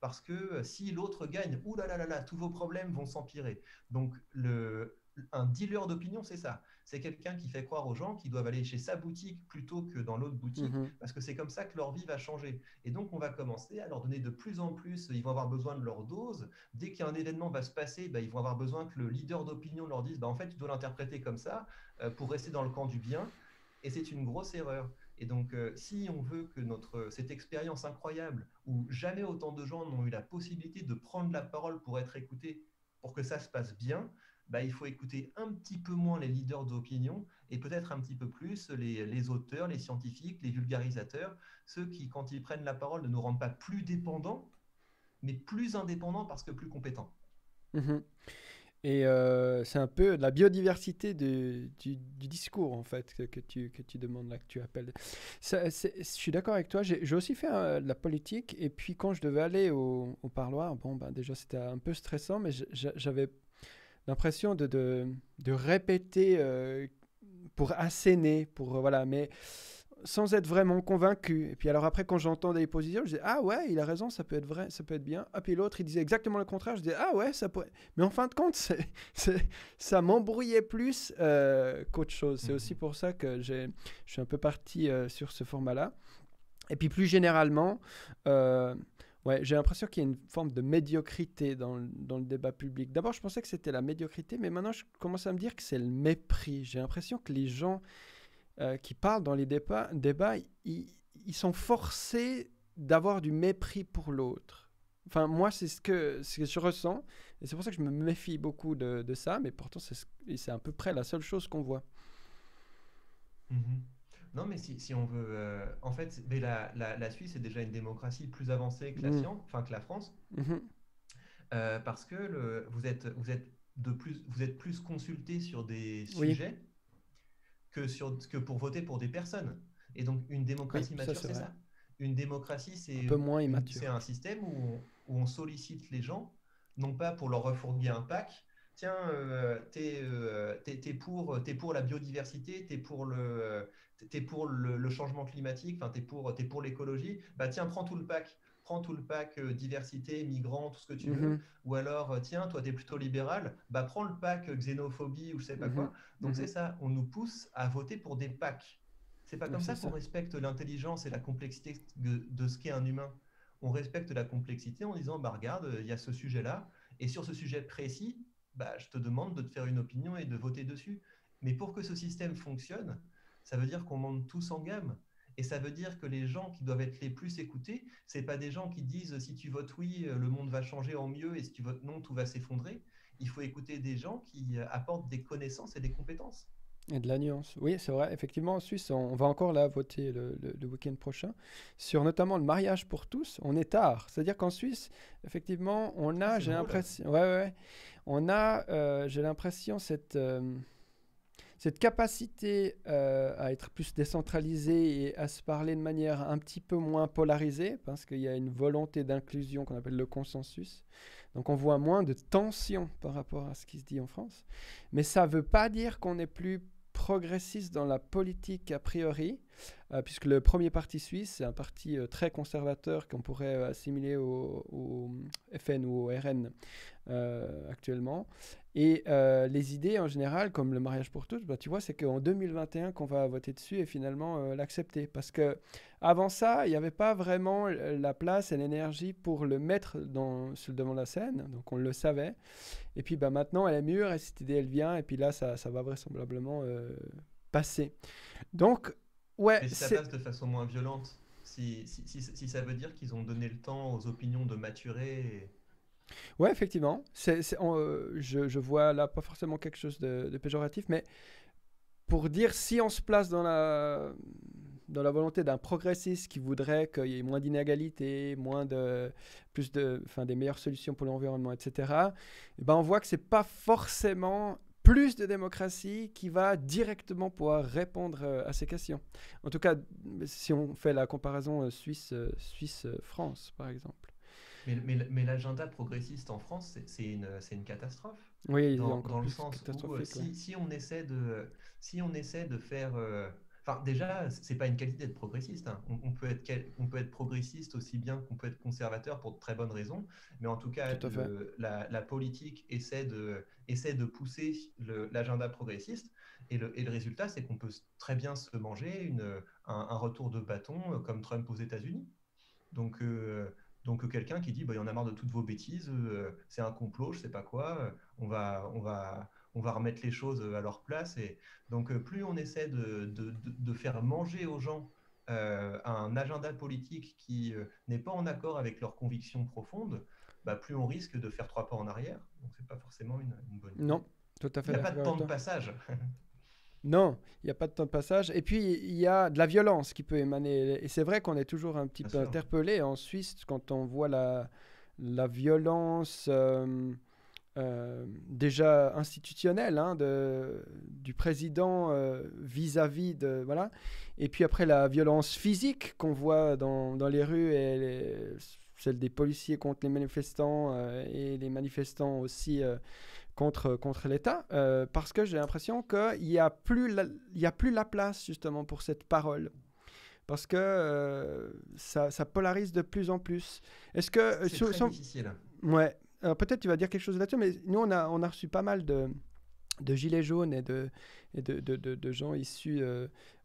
Parce que euh, si l'autre gagne, oulala, là là là, tous vos problèmes vont s'empirer. Donc, le, un dealer d'opinion, c'est ça. C'est quelqu'un qui fait croire aux gens qu'ils doivent aller chez sa boutique plutôt que dans l'autre boutique, mhm. parce que c'est comme ça que leur vie va changer. Et donc, on va commencer à leur donner de plus en plus, ils vont avoir besoin de leur dose. Dès qu'un événement va se passer, bah, ils vont avoir besoin que le leader d'opinion leur dise, bah, en fait, tu dois l'interpréter comme ça euh, pour rester dans le camp du bien. Et c'est une grosse erreur. Et donc, euh, si on veut que notre, cette expérience incroyable, où jamais autant de gens n'ont eu la possibilité de prendre la parole pour être écoutés, pour que ça se passe bien, bah, il faut écouter un petit peu moins les leaders d'opinion et peut-être un petit peu plus les, auteurs, les scientifiques, les vulgarisateurs, ceux qui, quand ils prennent la parole, ne nous rendent pas plus dépendants, mais plus indépendants parce que plus compétents. Mhm. Et euh, c'est un peu la biodiversité du, discours, en fait, que, tu, que tu demandes là, que tu appelles. je suis d'accord avec toi. J'ai aussi fait euh, de la politique. Et puis, quand je devais aller au, parloir, bon, ben, déjà, c'était un peu stressant, mais j'avais l'impression de, de, de, répéter euh, pour asséner, pour, voilà. Mais sans être vraiment convaincu. Et puis alors après, quand j'entendais les positions, je disais ah ouais, il a raison, ça peut être vrai, ça peut être bien. Ah puis l'autre, il disait exactement le contraire. Je disais ah ouais, ça pourrait. Mais en fin de compte, [laughs] ça m'embrouillait plus euh, qu'autre chose. C'est aussi mhm. pour ça que je suis un peu parti euh, sur ce format-là. Et puis plus généralement, euh, ouais, j'ai l'impression qu'il y a une forme de médiocrité dans, dans le débat public. D'abord, je pensais que c'était la médiocrité, mais maintenant, je commence à me dire que c'est le mépris. J'ai l'impression que les gens euh, qui parlent dans les débats, débats ils, sont forcés d'avoir du mépris pour l'autre. Enfin, moi, c'est ce que, ce que je ressens. Et c'est pour ça que je me méfie beaucoup de, de ça. Mais pourtant, c'est à peu près la seule chose qu'on voit. Mhm. Non, mais si, si on veut. Euh, en fait, mais la, la, la, Suisse est déjà une démocratie plus avancée que la, enfin, que la France. Mhm. Euh, parce que le, vous, êtes, vous, êtes de plus, vous êtes plus consulté sur des sujets que, sur, que pour voter pour des personnes. Et donc, une démocratie mature, c'est ça. Une démocratie, c'est un, un système où on, où on, sollicite les gens, non pas pour leur refourguer un pack. Tiens, euh, t'es euh, es, pour, es pour la biodiversité, t'es pour le, es pour le, le, changement climatique, t'es pour, es pour l'écologie. Bah tiens, prends tout le pack prends tout le pack euh, diversité, migrants, tout ce que tu veux. Mhm. Ou alors, euh, tiens, toi, tu es plutôt libéral, bah prends le pack xénophobie ou je sais pas quoi. Mhm. Donc mhm. c'est ça, on nous pousse à voter pour des packs. C'est pas comme ça qu'on respecte l'intelligence et la complexité de, ce qu'est un humain. On respecte la complexité en disant, bah regarde, il y a ce sujet-là, et sur ce sujet précis, bah, je te demande de te faire une opinion et de voter dessus. Mais pour que ce système fonctionne, ça veut dire qu'on monte tous en gamme. Et ça veut dire que les gens qui doivent être les plus écoutés, c'est pas des gens qui disent si tu votes oui, euh, le monde va changer en mieux et si tu votes non, tout va s'effondrer. Il faut écouter des gens qui euh, apportent des connaissances et des compétences. Et de la nuance. Oui, c'est vrai. Effectivement, en Suisse, on, va encore là voter le, le, week-end prochain sur notamment le mariage pour tous. On est tard. C'est-à-dire qu'en Suisse, effectivement, on a, j'ai l'impression, ouais, ouais, on a, euh, j'ai l'impression cette cette capacité euh, à être plus décentralisé et à se parler de manière un petit peu moins polarisée, parce qu'il y a une volonté d'inclusion qu'on appelle le consensus. Donc on voit moins de tension par rapport à ce qui se dit en France. Mais ça ne veut pas dire qu'on est plus progressiste dans la politique a priori, euh, puisque le premier parti suisse, c'est un parti euh, très conservateur qu'on pourrait assimiler au, au, FN ou au RN actuellement. Et euh, les idées en général, comme le mariage pour tous, bah, tu vois, c'est qu'en 2021 qu'on va voter dessus et finalement euh, l'accepter. Parce que avant ça, il n'y avait pas vraiment la place et l'énergie pour le mettre dans, sur le devant de la scène. Donc on le savait. Et puis bah, maintenant, elle est mûre et cette idée, elle vient. Et puis là, ça, ça va vraisemblablement euh, passer. Donc, ouais. Mais si ça passe de façon moins violente, si, si, si, si ça veut dire qu'ils ont donné le temps aux opinions de maturer. Et Ouais, effectivement. Euh, je, je, vois là pas forcément quelque chose de, péjoratif, mais pour dire si on se place dans la, volonté d'un progressiste qui voudrait qu'il y ait moins d'inégalités, moins de, plus de, enfin, des meilleures solutions pour l'environnement, etc., eh ben on voit que c'est pas forcément plus de démocratie qui va directement pouvoir répondre euh, à ces questions. En tout cas, si on fait la comparaison euh, Suisse, Suisse-France, par exemple. Mais, mais, l'agenda progressiste en France, c'est une, une, catastrophe. Oui, dans, dans le sens où euh, si, si, on essaie de, si on essaie de faire... Euh, enfin, déjà, c'est pas une qualité d'être progressiste. Hein. On, peut être, on peut être progressiste aussi bien qu'on peut être conservateur pour de très bonnes raisons. Mais en tout cas, la, la, politique essaie de, essaie de pousser l'agenda progressiste. Et le, et le résultat, c'est qu'on peut très bien se manger une, un, retour de bâton euh, comme Trump aux États-Unis. Donc, donc quelqu'un qui dit bah, il y en a marre de toutes vos bêtises, euh, c'est un complot, je sais pas quoi, euh, on va, on va, on va remettre les choses à leur place. Et donc plus on essaie de, de, de, faire manger aux gens un agenda politique qui n'est pas en accord avec leurs convictions profondes, bah, plus on risque de faire trois pas en arrière. Donc, c'est pas forcément une, bonne idée. Non, tout à fait. Il n'y a pas de temps de passage. [laughs] non, il n'y a pas de temps de passage. Et puis, il y a de la violence qui peut émaner. Et c'est vrai qu'on est toujours un petit peu interpellé en Suisse quand on voit la, la violence. Euh, euh, déjà institutionnelle hein, de, du président euh, vis-à-vis de voilà et puis après la violence physique qu'on voit dans, dans, les rues et les, celle des policiers contre les manifestants et les manifestants aussi contre, contre l'État, euh, parce que j'ai l'impression qu'il n'y a, plus la, a plus la place justement pour cette parole. Parce que ça, ça, polarise de plus en plus. Est-ce que... C'est très difficile. Ouais. peut-être tu vas dire quelque chose là-dessus, mais nous, on a, on a reçu pas mal de, de gilets jaunes et de, et de, de, de, gens issus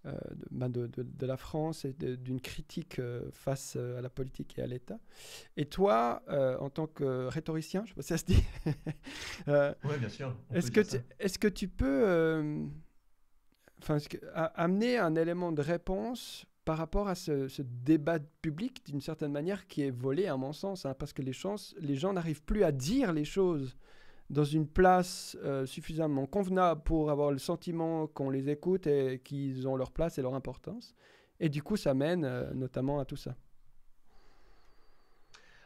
euh, ben de, la France et d'une critique euh, face euh, à la politique et à l'État. Et toi, en tant que rhétoricien, je sais pas si ça se dit. [laughs] oui, bien sûr. Est-ce que, est que tu peux amener un élément de réponse par rapport à ce, débat public, d'une certaine manière, qui est volé, à mon sens, hein, parce que les, chances, les gens n'arrivent plus à dire les choses dans une place euh, suffisamment convenable pour avoir le sentiment qu'on les écoute et qu'ils ont leur place et leur importance. Et du coup, ça mène euh, notamment à tout ça.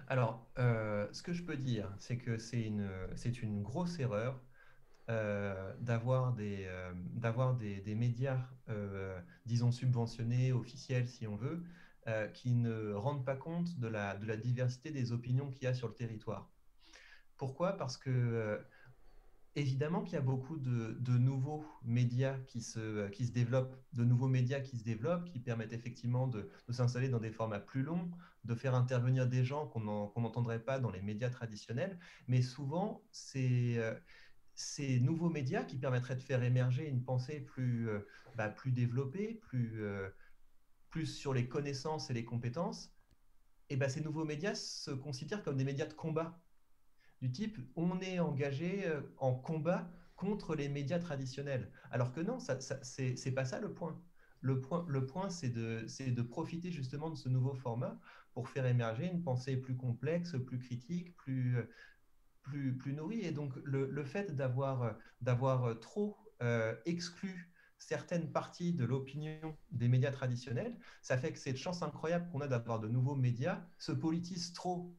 Alors, euh, ce que je peux dire, c'est que c'est une, c'est une grosse erreur d'avoir des, d'avoir des, des médias, disons, subventionnés, officiels, si on veut, qui ne rendent pas compte de la, de la diversité des opinions qu'il y a sur le territoire. Pourquoi? Parce que euh, évidemment qu'il y a beaucoup de, nouveaux médias qui se, qui se développent, de nouveaux médias qui se développent, qui permettent effectivement de, s'installer dans des formats plus longs, de faire intervenir des gens qu'on n'entendrait pas dans les médias traditionnels. Mais souvent, c'est euh, ces nouveaux médias qui permettraient de faire émerger une pensée plus, euh, bah, plus développée, plus, plus sur les connaissances et les compétences, et bah, ces nouveaux médias se considèrent comme des médias de combat du type on est engagé euh, en combat contre les médias traditionnels. Alors que non, c'est pas ça le point. Le point, le point c'est de, profiter justement de ce nouveau format pour faire émerger une pensée plus complexe, plus critique, plus, plus, plus nourrie. Et donc le, le fait d'avoir trop euh, exclu certaines parties de l'opinion des médias traditionnels, ça fait que cette chance incroyable qu'on a d'avoir de nouveaux médias se politise trop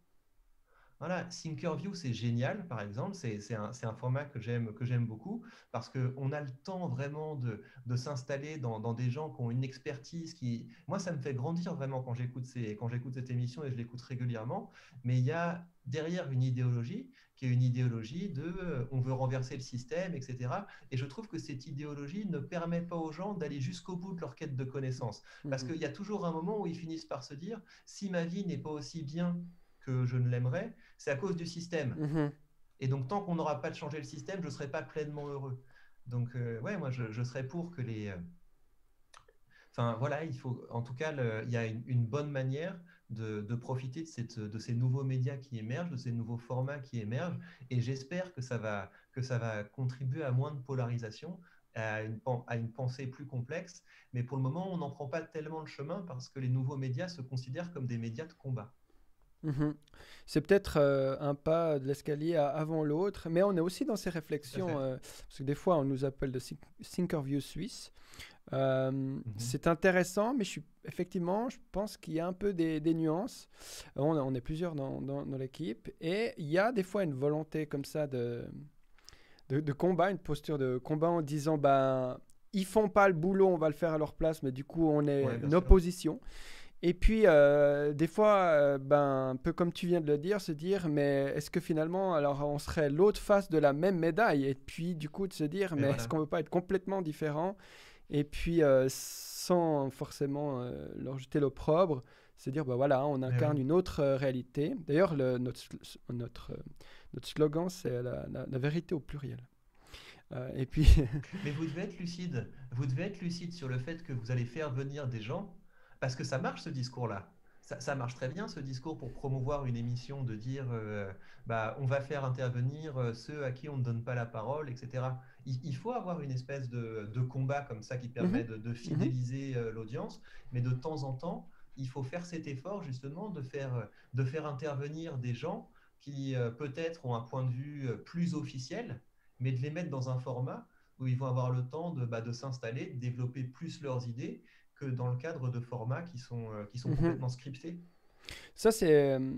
voilà, Thinkerview, c'est génial, par exemple. C'est un, un, format que j'aime beaucoup parce qu'on a le temps vraiment de, de s'installer dans, dans, des gens qui ont une expertise qui... Moi, ça me fait grandir vraiment quand j'écoute cette émission et je l'écoute régulièrement. Mais il y a derrière une idéologie qui est une idéologie de euh, on veut renverser le système, etc. Et je trouve que cette idéologie ne permet pas aux gens d'aller jusqu'au bout de leur quête de connaissances. Parce mmh qu'il y a toujours un moment où ils finissent par se dire si ma vie n'est pas aussi bien que je ne l'aimerais, c'est à cause du système. Mhm. Et donc, tant qu'on n'aura pas de changer le système, je ne serai pas pleinement heureux. Donc, euh, ouais, moi, je, serais pour que les. Euh, enfin, voilà, il faut. En tout cas, il y a une, bonne manière de, profiter de, cette, de ces nouveaux médias qui émergent, de ces nouveaux formats qui émergent. Et j'espère que, ça va, que ça va contribuer à moins de polarisation, à une, à une pensée plus complexe. Mais pour le moment, on n'en prend pas tellement le chemin parce que les nouveaux médias se considèrent comme des médias de combat. Mhm. C'est peut-être euh, un pas de l'escalier avant l'autre, mais on est aussi dans ces réflexions, euh, parce que des fois on nous appelle de Thinkerview suisse. Euh, mhm. C'est intéressant, mais je suis, effectivement, je pense qu'il y a un peu des, nuances. On, on, est plusieurs dans, dans, l'équipe, et il y a des fois une volonté comme ça de, de, combat, une posture de combat en disant, ben, ils font pas le boulot, on va le faire à leur place, mais du coup on est une opposition. Et puis, euh, des fois, euh, ben, un peu comme tu viens de le dire, se dire, mais est-ce que finalement, alors on serait l'autre face de la même médaille? Et puis, du coup, de se dire, mais est-ce qu'on ne veut pas être complètement différent? Et puis, euh, sans forcément leur jeter l'opprobre, se dire, ben voilà, on incarne une autre réalité. D'ailleurs, notre, notre, notre slogan, c'est la, la, vérité au pluriel. et puis... mais vous devez être lucide. Vous devez être lucide sur le fait que vous allez faire venir des gens parce que ça marche ce discours-là. ça, marche très bien ce discours pour promouvoir une émission, de dire euh, bah, on va faire intervenir euh, ceux à qui on ne donne pas la parole, etc. Il, faut avoir une espèce de, combat comme ça qui permet mhm. de, mhm. fidéliser euh, l'audience, mais de temps en temps, il faut faire cet effort justement de faire, de faire intervenir des gens qui peut-être ont un point de vue plus officiel, mais de les mettre dans un format où ils vont avoir le temps de, bah, de s'installer, de développer plus leurs idées que dans le cadre de formats qui sont, euh, qui sont mhm. complètement scriptés. Ça, c'est, euh,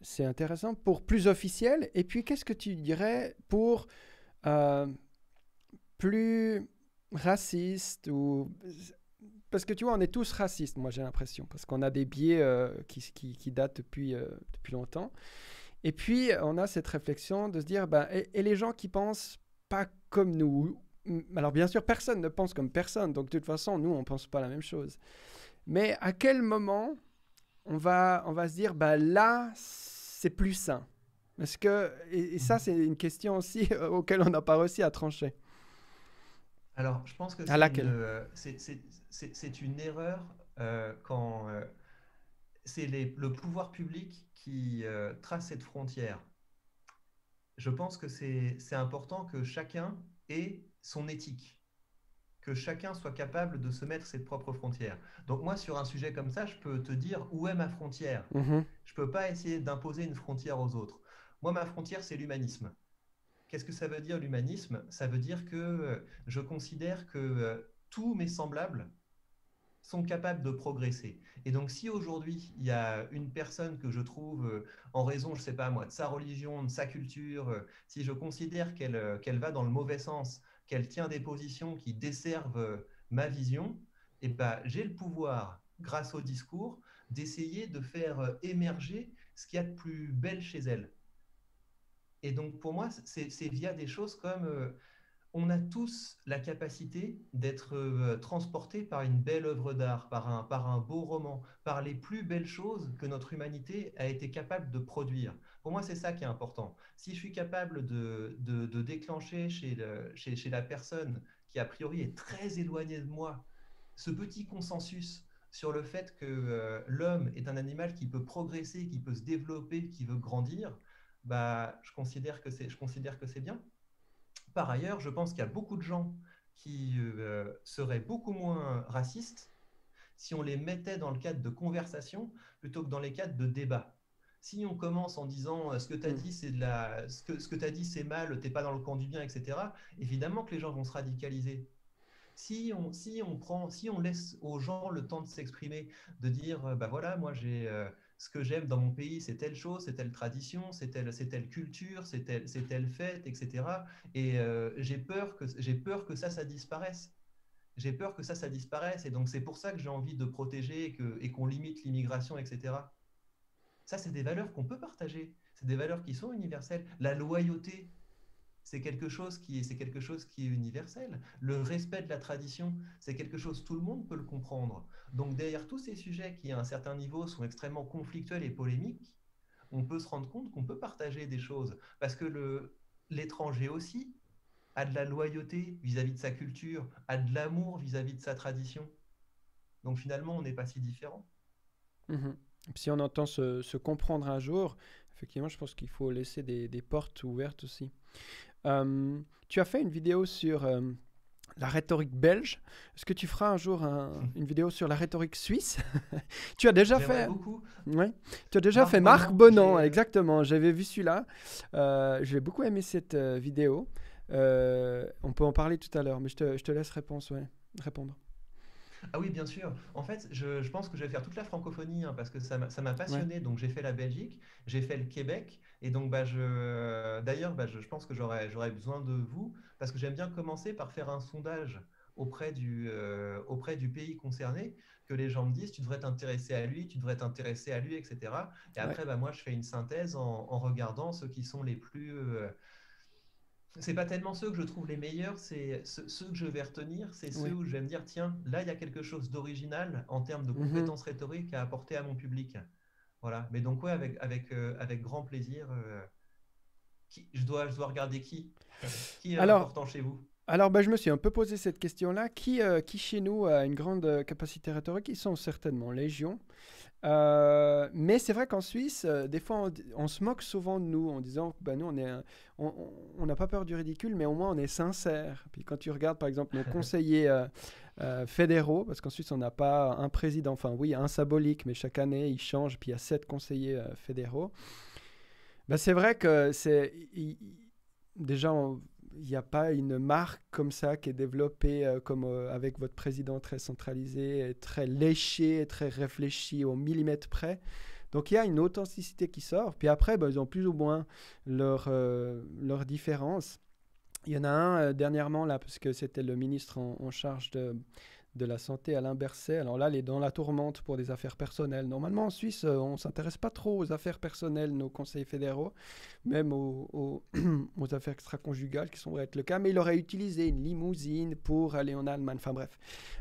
c'est intéressant pour plus officiel. Et puis, qu'est-ce que tu dirais pour euh, plus raciste ou... Parce que tu vois, on est tous racistes, moi j'ai l'impression, parce qu'on a des biais qui, qui, qui, datent depuis, depuis longtemps. Et puis, on a cette réflexion de se dire, ben, et les gens qui pensent pas comme nous, alors bien sûr, personne ne pense comme personne, donc de toute façon, nous, on ne pense pas la même chose. Mais à quel moment on va, on va se dire, bah là, c'est plus sain? Parce que, et, ça, c'est une question aussi [laughs] auquel on n'a pas réussi à trancher. Alors, je pense que c'est une, une, erreur euh, quand euh, c'est le pouvoir public qui euh, trace cette frontière. Je pense que c'est important que chacun ait son éthique, que chacun soit capable de se mettre ses propres frontières. Donc moi, sur un sujet comme ça, je peux te dire où est ma frontière. Mhm. Je ne peux pas essayer d'imposer une frontière aux autres. Moi, ma frontière, c'est l'humanisme. Qu'est-ce que ça veut dire l'humanisme? Ça veut dire que euh, je considère que euh, tous mes semblables sont capables de progresser. Et donc, si aujourd'hui, il y a une personne que je trouve, euh, en raison, je ne sais pas moi, de sa religion, de sa culture, si je considère qu'elle qu'elle va dans le mauvais sens, qu'elle tient des positions qui desservent euh, ma vision, eh ben, j'ai le pouvoir, grâce au discours, d'essayer de faire euh, émerger ce qu'il y a de plus belle chez elle. Et donc, pour moi, c'est via des choses comme euh, on a tous la capacité d'être euh, transporté par une belle œuvre d'art, par un, par un beau roman, par les plus belles choses que notre humanité a été capable de produire. Pour moi, c'est ça qui est important. Si je suis capable de, de, déclencher chez, le, chez, chez, la personne qui, a priori, est très éloignée de moi, ce petit consensus sur le fait que euh, l'homme est un animal qui peut progresser, qui peut se développer, qui veut grandir, bah, je considère que c'est bien. Par ailleurs, je pense qu'il y a beaucoup de gens qui euh, seraient beaucoup moins racistes si on les mettait dans le cadre de conversation plutôt que dans les cadres de débat. Si on commence en disant euh, ce que tu as mm. dit c'est de la ce que ce que as dit c'est mal, t'es pas dans le camp du bien, etc. Évidemment que les gens vont se radicaliser. Si on, si on prend, si on laisse aux gens le temps de s'exprimer, de dire euh, bah voilà, moi j'ai ce que j'aime dans mon pays, c'est telle chose, c'est telle tradition, c'est telle, telle culture, c'est telle, telle fête, etc. Et euh, j'ai peur, que, peur que ça, ça disparaisse. J'ai peur que ça, ça disparaisse. Et donc, c'est pour ça que j'ai envie de protéger et qu'on limite l'immigration, etc. Ça, c'est des valeurs qu'on peut partager. C'est des valeurs qui sont universelles. La loyauté, c'est quelque chose qui est, c'est quelque chose qui est universel. Le respect de la tradition, c'est quelque chose tout le monde peut le comprendre. Donc derrière tous ces sujets qui à un certain niveau sont extrêmement conflictuels et polémiques, on peut se rendre compte qu'on peut partager des choses parce que le l'étranger aussi a de la loyauté vis-à-vis de sa culture, a de l'amour vis-à-vis de sa tradition. Donc finalement, on n'est pas si différent. Mhm. Si on entend se, comprendre un jour, effectivement, je pense qu'il faut laisser des portes ouvertes aussi. Euh, tu as fait une vidéo sur euh, la rhétorique belge. Est-ce que tu feras un jour [laughs] une vidéo sur la rhétorique suisse? [laughs] Tu as déjà fait. Beaucoup. Ouais. Tu as déjà fait Marc Bonan, exactement. J'avais vu celui-là. Euh, J'ai beaucoup aimé cette vidéo. on peut en parler tout à l'heure, mais je te, je te laisse réponse, ouais, répondre. Ah oui, bien sûr. En fait, je, pense que je vais faire toute la francophonie hein, parce que ça m'a passionné. Donc, j'ai fait la Belgique, j'ai fait le Québec. Et donc, bah, je, d'ailleurs, bah, je, pense que j'aurais besoin de vous parce que j'aime bien commencer par faire un sondage auprès du, euh, auprès du pays concerné, que les gens me disent, tu devrais t'intéresser à lui, tu devrais t'intéresser à lui, etc. Et après, bah, moi, je fais une synthèse en, regardant ceux qui sont les plus... Euh, c'est pas tellement ceux que je trouve les meilleurs, c'est ceux, que je vais retenir, c'est ceux où je vais me dire tiens, là il y a quelque chose d'original en termes de mhm. compétences rhétoriques à apporter à mon public. Voilà. Mais donc ouais, avec avec euh, avec grand plaisir. Euh, je dois je dois regarder qui qui est important chez vous. Alors, ben, je me suis un peu posé cette question-là. Qui, qui chez nous a une grande capacité rhétorique? Ils sont certainement légion. Euh, mais c'est vrai qu'en Suisse, euh, des fois, on, se moque souvent de nous en disant que bah, nous, on est, on n'a pas peur du ridicule, mais au moins on est sincère. Puis quand tu regardes, par exemple, nos [laughs] conseillers euh, fédéraux, parce qu'en Suisse, on n'a pas un président, enfin oui, un symbolique, mais chaque année, il change, puis il y a sept conseillers fédéraux. Bah, c'est vrai que c'est déjà, il n'y a pas une marque comme ça qui est développée euh, comme euh, avec votre président très centralisé, très léché, très réfléchi au millimètre près. Donc il y a une authenticité qui sort. Puis après, ben, ils ont plus ou moins leurs euh, différences. Il y en a un dernièrement là, parce que c'était le ministre en charge de, de la santé, Alain Berset. Alors là, il est dans la tourmente pour des affaires personnelles. Normalement, en Suisse, euh, on ne s'intéresse pas trop aux affaires personnelles, nos conseils fédéraux, même aux, aux, [clears throat] affaires extra-conjugales, qui semblent être le cas. Mais il aurait utilisé une limousine pour aller en Allemagne. Enfin bref,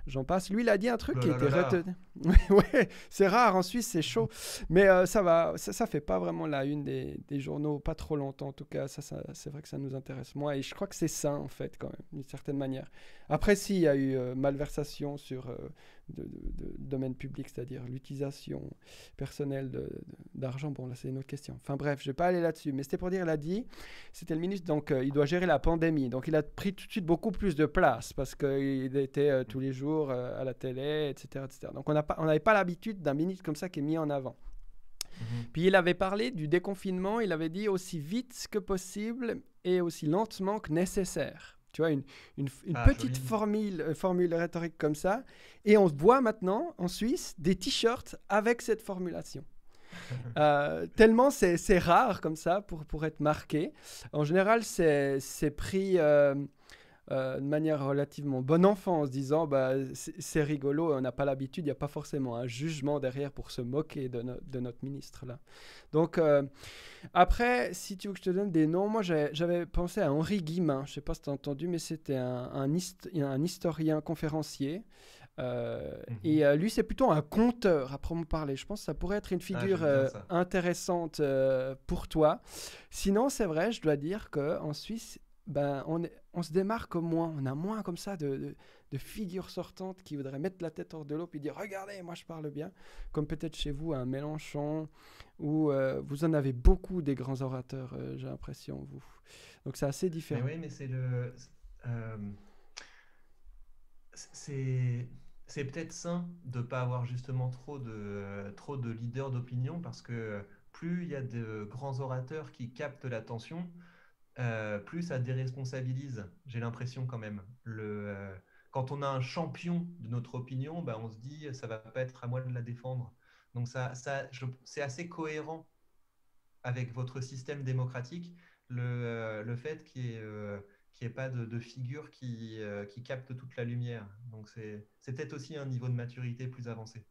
j'en passe. Lui, il a dit un truc qui était retenu. [laughs] ouais, c'est rare. En Suisse, c'est chaud. Mais euh, ça va. Ça ne fait pas vraiment la une des, des, journaux, pas trop longtemps en tout cas. Ça, ça c'est vrai que ça nous intéresse moins. Et je crois que c'est ça, en fait, quand même, d'une certaine manière. Après, s'il y a eu euh, malversation sur euh, de, domaine public, c'est-à-dire l'utilisation personnelle d'argent, bon, là, c'est une autre question. Enfin bref, je ne vais pas aller là-dessus. Mais c'était pour dire, il a dit, c'était le ministre, donc euh, il doit gérer la pandémie. Donc il a pris tout de suite beaucoup plus de place parce qu'il était tous les jours à la télé, etc. etc. Donc on n'avait pas l'habitude d'un ministre comme ça qui est mis en avant. Mhm. Puis il avait parlé du déconfinement, il avait dit aussi vite que possible et aussi lentement que nécessaire. Tu vois, une, une, ah, petite formule, euh, formule rhétorique comme ça. Et on voit maintenant en Suisse des t-shirts avec cette formulation. [laughs] Euh, tellement c'est rare comme ça pour, pour être marqué. En général, c'est pris euh, euh, de manière relativement bon enfant en se disant bah, c'est rigolo on n'a pas l'habitude, il n'y a pas forcément un jugement derrière pour se moquer de, de notre ministre là. Donc euh, après, si tu veux que je te donne des noms, moi j'avais pensé à Henri Guimin, je ne sais pas si tu as entendu, mais c'était un, un, historien conférencier. Euh, mhm. Et lui, c'est plutôt un conteur, à proprement parler. Je pense que ça pourrait être une ah, figure intéressante pour toi. Sinon, c'est vrai, je dois dire qu'en Suisse, ben, on, on, se démarque moins. On a moins comme ça de, de, figures sortantes qui voudraient mettre la tête hors de l'eau puis dire Regardez, moi je parle bien. Comme peut-être chez vous, un Mélenchon, où euh, vous en avez beaucoup des grands orateurs, euh, j'ai l'impression, vous. Donc c'est assez différent. Mais oui, mais c'est le. Euh, c'est. C'est peut-être sain de ne pas avoir justement trop de, trop de leaders d'opinion parce que plus il y a de grands orateurs qui captent l'attention, euh, plus ça déresponsabilise, j'ai l'impression quand même. Le, euh, quand on a un champion de notre opinion, bah, on se dit ça va pas être à moi de la défendre. Donc ça, ça c'est assez cohérent avec votre système démocratique, le, euh, le fait qu'il n'y ait, pas de, de figure qui, qui capte toute la lumière. Donc c'est, c'est peut-être aussi un niveau de maturité plus avancé.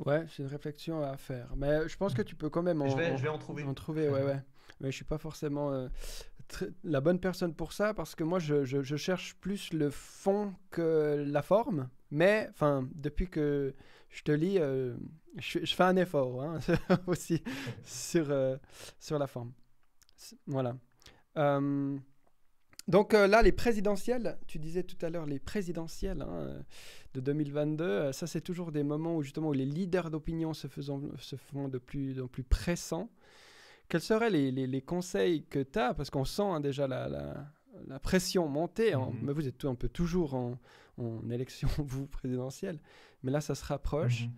Ouais, c'est une réflexion à faire. Mais je pense que tu peux quand même en, je vais, je vais en trouver. En trouver, ouais, ouais mais je suis pas forcément euh, la bonne personne pour ça parce que moi je, je, cherche plus le fond que la forme. Mais enfin, depuis que je te lis, euh, je, fais un effort hein, [laughs] aussi sur, euh, sur la forme. Voilà. donc là, les présidentielles, tu disais tout à l'heure les présidentielles hein, de 2022, ça c'est toujours des moments où justement où les leaders d'opinion se, se font de plus en plus pressants. Quels seraient les, les, conseils que tu as Parce qu'on sent hein, déjà la, la, pression monter. Mhm. Mais vous êtes un peu toujours en, en, élection, [laughs] vous, présidentielle. Mais là, ça se rapproche.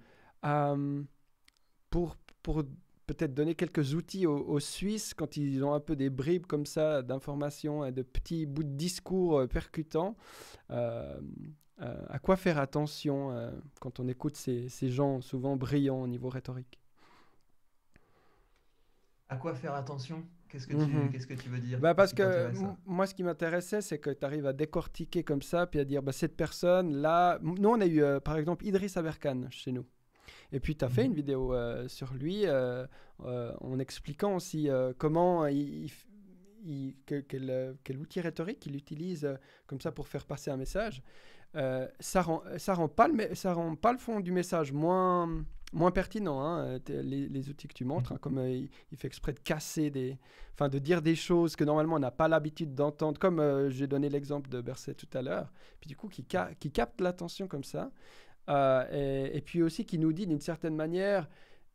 Mhm. pour pour peut-être donner quelques outils aux, Suisses quand ils ont un peu des bribes comme ça d'informations et de petits bouts de discours euh, percutants. Euh, euh, à quoi faire attention quand on écoute ces, ces gens souvent brillants au niveau rhétorique? À quoi faire attention? Qu'est-ce que, tu, mhm. qu'est-ce que tu veux dire? Bah Parce que moi, ce qui m'intéressait, c'est que tu arrives à décortiquer comme ça, puis à dire, bah, cette personne, là... Nous, on a eu, euh, par exemple, Idriss Aberkan chez nous. Et puis, tu as fait mhm. une vidéo euh, sur lui, euh, en expliquant aussi comment il, quel, outil rhétorique il utilise comme ça pour faire passer un message, ça rend, ça rend pas le, ça rend pas le fond du message moins moins pertinent, hein, les, outils que tu montres, hein, comme il, fait exprès de casser des, enfin de dire des choses que normalement on n'a pas l'habitude d'entendre, comme j'ai donné l'exemple de Berset tout à l'heure, puis du coup qui, capte l'attention comme ça, et, puis aussi qui nous dit d'une certaine manière,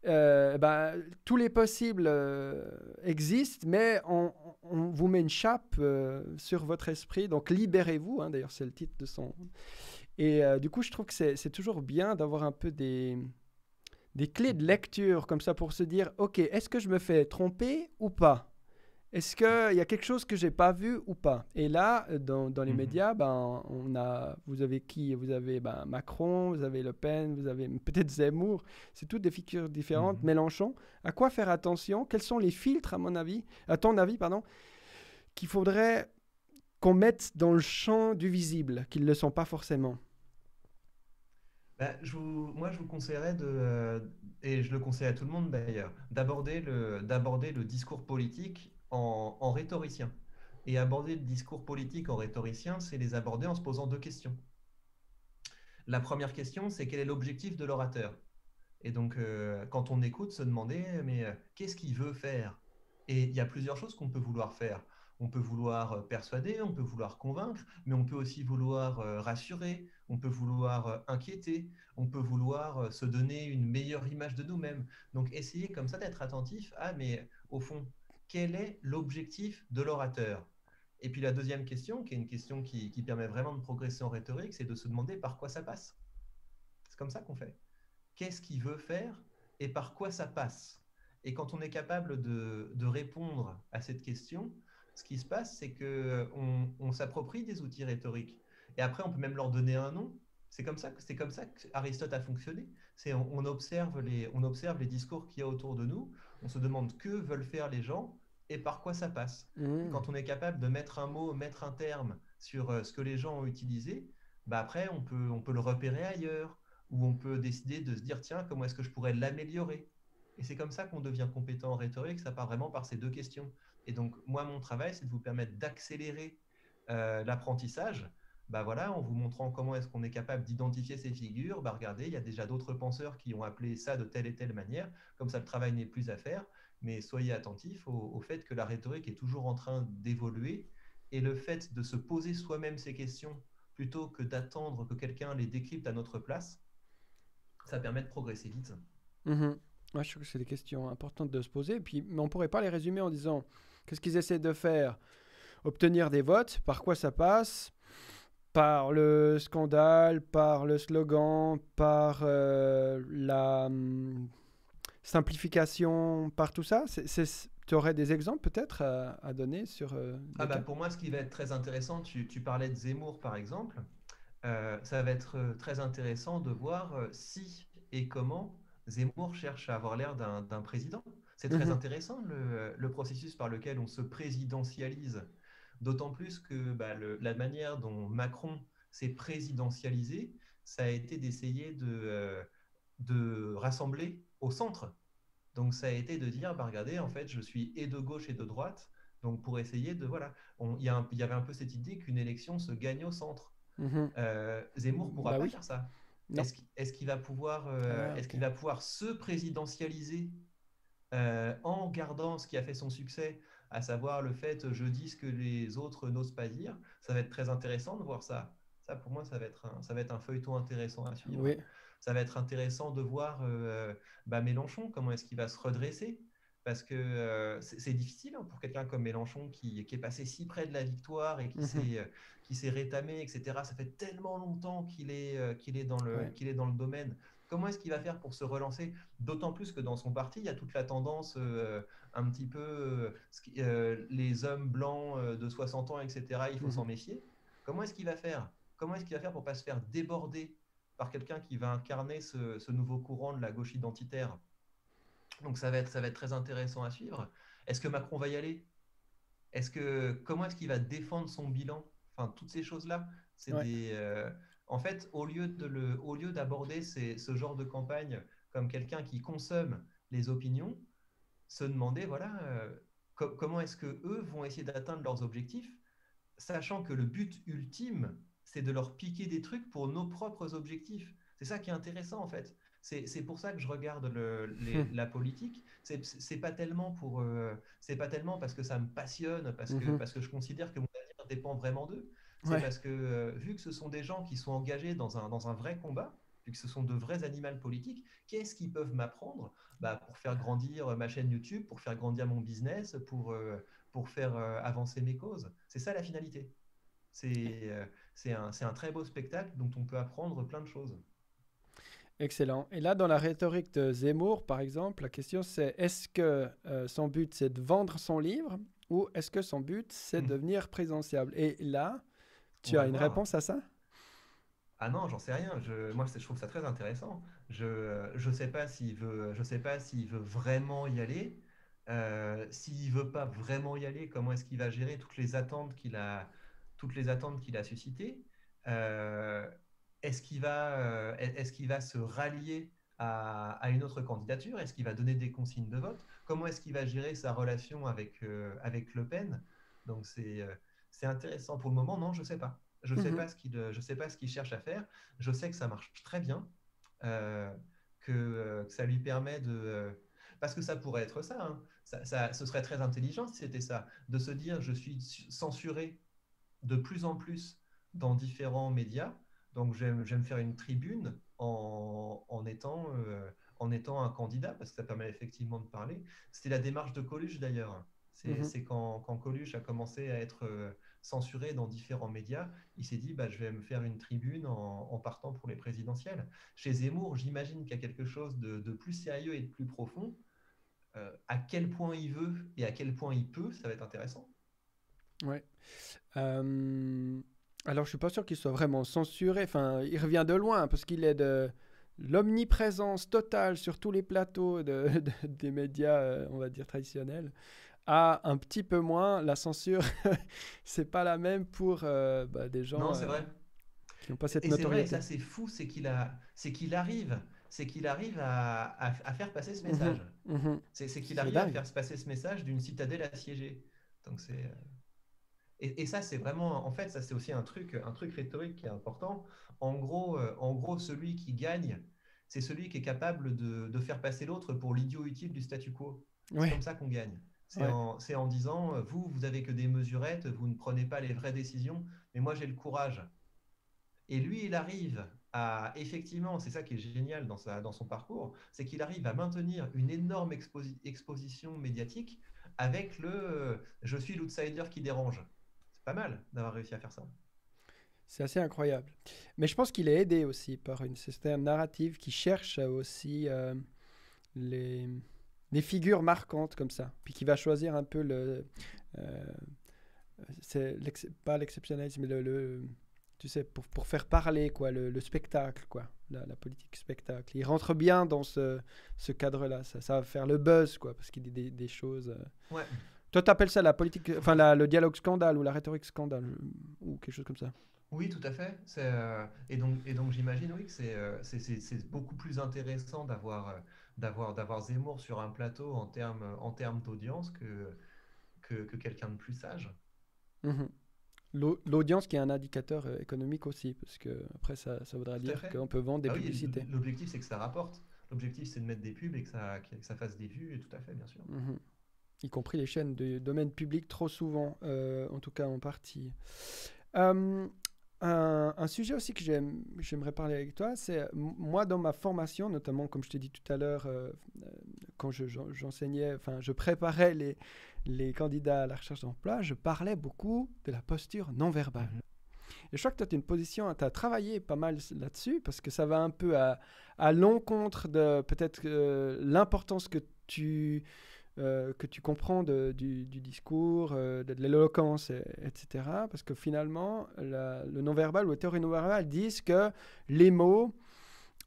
euh, bah, tous les possibles euh, existent, mais on, vous met une chape euh, sur votre esprit, donc libérez-vous, hein, d'ailleurs c'est le titre de son... Et du coup, je trouve que c'est toujours bien d'avoir un peu des, des clés de lecture comme ça pour se dire, ok, est-ce que je me fais tromper ou pas? Est-ce qu'il y a quelque chose que j'ai pas vu ou pas? Et là, dans, dans les mhm. médias, ben, on a, vous avez qui? Vous avez ben, Macron, vous avez Le Pen, vous avez [laughs] peut-être Zemmour. C'est toutes des figures différentes. Mhm. Mélenchon. À quoi faire attention? Quels sont les filtres, à mon avis, à ton avis, pardon, qu'il faudrait qu'on mette dans le champ du visible, qu'ils ne le sont pas forcément? Je moi, je vous conseillerais euh, et je le conseille à tout le monde d'ailleurs, d'aborder le, d'aborder le discours politique en, rhétoricien. Et aborder le discours politique en rhétoricien, c'est les aborder en se posant deux questions. La première question, c'est quel est l'objectif de l'orateur? Et donc, euh, quand on écoute, se demander, mais euh, qu'est-ce qu'il veut faire? Et il y a plusieurs choses qu'on peut vouloir faire. On peut vouloir euh, persuader, on peut vouloir convaincre, mais on peut aussi vouloir rassurer, on peut vouloir inquiéter, on peut vouloir se donner une meilleure image de nous-mêmes. Donc, essayer comme ça d'être attentif à, mais au fond, quel est l'objectif de l'orateur? Et puis la deuxième question, qui est une question qui, permet vraiment de progresser en rhétorique, c'est de se demander par quoi ça passe. C'est comme ça qu'on fait. Qu'est-ce qu'il veut faire et par quoi ça passe? Et quand on est capable de, répondre à cette question, ce qui se passe, c'est qu'on on, s'approprie des outils rhétoriques. Et après, on peut même leur donner un nom. C'est comme ça que c'est comme ça qu'Aristote a fonctionné. C'est on, observe les on observe les discours qu'il y a autour de nous. On se demande que veulent faire les gens et par quoi ça passe. Mmh. Quand on est capable de mettre un mot, mettre un terme sur euh, ce que les gens ont utilisé, bah après, on peut, on peut le repérer ailleurs, ou on peut décider de se dire, tiens, comment est-ce que je pourrais l'améliorer? Et c'est comme ça qu'on devient compétent en rhétorique, ça part vraiment par ces deux questions. Et donc, moi, mon travail, c'est de vous permettre d'accélérer euh, l'apprentissage. Bah voilà, en vous montrant comment est-ce qu'on est capable d'identifier ces figures, bah regardez, il y a déjà d'autres penseurs qui ont appelé ça de telle et telle manière, comme ça le travail n'est plus à faire mais soyez attentifs au, fait que la rhétorique est toujours en train d'évoluer et le fait de se poser soi-même ces questions plutôt que d'attendre que quelqu'un les décrypte à notre place, ça permet de progresser vite. Mhm. je trouve que c'est des questions importantes de se poser, puis, mais on ne pourrait pas les résumer en disant qu'est-ce qu'ils essaient de faire? Obtenir des votes, par quoi ça passe? Par le scandale, par le slogan, par euh, la hum, simplification par tout ça. Tu aurais des exemples peut-être à, donner sur... Euh, ah bah pour moi, ce qui va être très intéressant, tu, parlais de Zemmour par exemple, euh, ça va être très intéressant de voir si et comment Zemmour cherche à avoir l'air d'un président. C'est très mhm. intéressant le, processus par lequel on se présidentialise, d'autant plus que bah, la manière dont Macron s'est présidentialisé, ça a été d'essayer de, de rassembler au centre. Donc ça a été de dire, bah, regardez, en fait, je suis et de gauche et de droite. Donc pour essayer de... Voilà, il y, avait un peu cette idée qu'une élection se gagne au centre. Mhm. Euh, Zemmour pourra bah pas faire ça. Est-ce qu'il va pouvoir, euh, ah, est-ce qu'il va pouvoir se présidentialiser euh, en gardant ce qui a fait son succès, à savoir le fait je dis ce que les autres n'osent pas dire Ça va être très intéressant de voir ça. Ça pour moi, ça va être un, ça va être un feuilleton intéressant à suivre. Oui ça va être intéressant de voir euh, bah, Mélenchon, comment est-ce qu'il va se redresser? Parce que euh, c'est difficile hein, pour quelqu'un comme Mélenchon qui, est passé si près de la victoire et qui mmh s'est rétamé, etc. Ça fait tellement longtemps qu'il est, qu'il est, dans le, qu'il est dans le domaine. Comment est-ce qu'il va faire pour se relancer? D'autant plus que dans son parti, il y a toute la tendance un petit peu les hommes blancs de 60 ans, etc. Il faut mmh s'en méfier. Comment est-ce qu'il va faire? Comment est-ce qu'il va faire pour pas se faire déborder par quelqu'un qui va incarner ce, nouveau courant de la gauche identitaire? Donc ça va être, ça va être très intéressant à suivre. Est-ce que Macron va y aller? Est-ce que comment est-ce qu'il va défendre son bilan? Enfin, toutes ces choses-là, c'est des. Euh, en fait, au lieu de le, au lieu d'aborder ce genre de campagne comme quelqu'un qui consomme les opinions, se demander voilà. Euh, comment est-ce que eux vont essayer d'atteindre leurs objectifs, sachant que le but ultime, c'est de leur piquer des trucs pour nos propres objectifs. C'est ça qui est intéressant en fait. C'est pour ça que je regarde le, hmm. la politique. C'est pas tellement pour, euh, c'est pas tellement parce que ça me passionne, parce que, mhm. parce que je considère que mon avenir dépend vraiment d'eux. C'est parce que euh, vu que ce sont des gens qui sont engagés dans un, dans un vrai combat, vu que ce sont de vrais animaux politiques, qu'est-ce qu'ils peuvent m'apprendre bah, pour faire grandir ma chaîne YouTube, pour faire grandir mon business, pour, euh, pour faire avancer mes causes? C'est ça la finalité. C'est un, un très beau spectacle dont on peut apprendre plein de choses. Excellent. Et là, dans la rhétorique de Zemmour, par exemple, la question c'est est-ce que euh, son but c'est de vendre son livre ou est-ce que son but c'est de hmm. devenir présidentiable Et là, tu as une réponse à ça? Ah non, j'en sais rien. Je, moi, je trouve ça très intéressant. Je ne sais pas s'il veut, je sais pas s'il veut vraiment y aller. Euh, s'il veut pas vraiment y aller, comment est-ce qu'il va gérer toutes les attentes qu'il a, toutes les attentes qu'il a suscitées? Euh, est-ce qu'il va, euh, est qu'il va se rallier à, une autre candidature? Est-ce qu'il va donner des consignes de vote? Comment est-ce qu'il va gérer sa relation avec, euh, avec Le Pen? Donc c'est c'est intéressant. Pour le moment, non, je ne sais pas. Je ne sais, mhm. pas ce qu'il, je sais pas ce qu'il cherche à faire. Je sais que ça marche très bien, que, ça lui permet de... parce que ça pourrait être ça, hein. ça, ça, ce serait très intelligent si c'était ça, de se dire je suis censuré de plus en plus dans différents médias, donc, je vais me faire une tribune en, étant, euh, en étant un candidat, parce que ça permet effectivement de parler. C'était la démarche de Coluche d'ailleurs. C'est mhm. quand, quand, Coluche a commencé à être euh, censuré dans différents médias, il s'est dit bah, je vais me faire une tribune en, partant pour les présidentielles. Chez Zemmour, j'imagine qu'il y a quelque chose de, plus sérieux et de plus profond. Euh, à quel point il veut et à quel point il peut, ça va être intéressant. Ouais. Alors, je suis pas sûr qu'il soit vraiment censuré. Enfin, il revient de loin parce qu'il est de l'omniprésence totale sur tous les plateaux de, des médias, euh, on va dire traditionnels, à un petit peu moins la censure. [laughs] c'est pas la même pour euh, bah, des gens non, c'est vrai. Euh, qui n'ont pas cette et notoriété. Vrai, ça, c'est fou, c'est qu'il arrive, c'est qu'il arrive à, à, faire passer ce message. Mhm, mhm. C'est qu'il arrive à faire passer ce message d'une citadelle assiégée. Donc c'est et, ça, c'est vraiment, en fait, ça c'est aussi un truc, un truc rhétorique qui est important. En gros, euh, en gros celui qui gagne, c'est celui qui est capable de, faire passer l'autre pour l'idiot utile du statu quo. C'est comme ça qu'on gagne. C'est en, disant, euh, vous, vous avez que des mesurettes, vous ne prenez pas les vraies décisions, mais moi j'ai le courage. Et lui, il arrive à, effectivement, c'est ça qui est génial dans, sa, dans son parcours, c'est qu'il arrive à maintenir une énorme exposition médiatique avec le euh, je suis l'outsider qui dérange pas mal d'avoir réussi à faire ça. C'est assez incroyable. Mais je pense qu'il est aidé aussi par une système narrative qui cherche aussi euh, les, les, figures marquantes comme ça, puis qui va choisir un peu le... Euh, c'est pas l'exceptionnalisme, mais le, le, tu sais, pour, pour, faire parler quoi, le, spectacle, quoi, la, la, politique spectacle. Il rentre bien dans ce, ce cadre-là. Ça, ça, va faire le buzz, quoi, parce qu'il dit des, des choses. Euh, ouais. Toi, tu appelles ça la politique, enfin la, le dialogue scandale ou la rhétorique scandale ou quelque chose comme ça Oui, tout à fait. Euh, et donc, et donc j'imagine oui que c'est euh, beaucoup plus intéressant d'avoir euh, d'avoir d'avoir Zemmour sur un plateau en termes en termes d'audience que, que, que quelqu'un de plus sage. Mhm. L'audience qui est un indicateur économique aussi, parce que après ça, ça voudrait dire qu'on peut vendre des ah publicités. L'objectif c'est que ça rapporte. L'objectif c'est de mettre des pubs et que ça, que ça fasse des vues, et tout à fait, bien sûr. Mhm y compris les chaînes de domaine public, trop souvent, euh, en tout cas en partie. Euh, un, sujet aussi que j'aimerais parler avec toi, c'est moi dans ma formation, notamment comme je t'ai dit tout à l'heure, euh, quand j'enseignais, enfin je préparais les, les candidats à la recherche d'emploi, je parlais beaucoup de la posture non verbale. Mhm. Et je crois que tu as une position, tu as travaillé pas mal là-dessus, parce que ça va un peu à, à l'encontre de peut-être l'importance que tu euh, que tu comprends du, discours, euh, de, l'éloquence, etc. Parce que finalement, le non-verbal ou la théorie non-verbale disent que les mots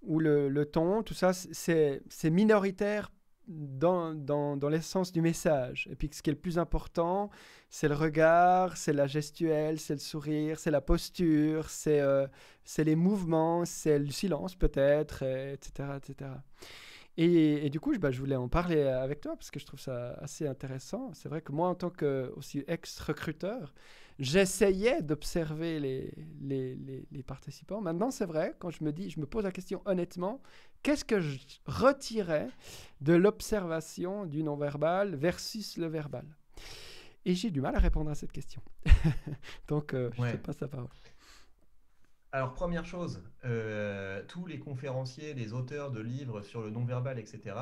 ou le, ton, tout ça, c'est minoritaire dans, l'essence du message. Et puis ce qui est le plus important, c'est le regard, c'est la gestuelle, c'est le sourire, c'est la posture, c'est euh, les mouvements, c'est le silence peut-être, etc., etc. Et, du coup, bah, je voulais en parler avec toi parce que je trouve ça assez intéressant. C'est vrai que moi, en tant que aussi ex-recruteur, j'essayais d'observer les, les, les, participants. Maintenant, c'est vrai, quand je me dis, je me pose la question honnêtement, qu'est-ce que je retirais de l'observation du non-verbal versus le verbal? Et j'ai du mal à répondre à cette question. [laughs] Donc, euh, je te passe la parole. Alors, première chose, euh, tous les conférenciers, les auteurs de livres sur le non-verbal, etc.,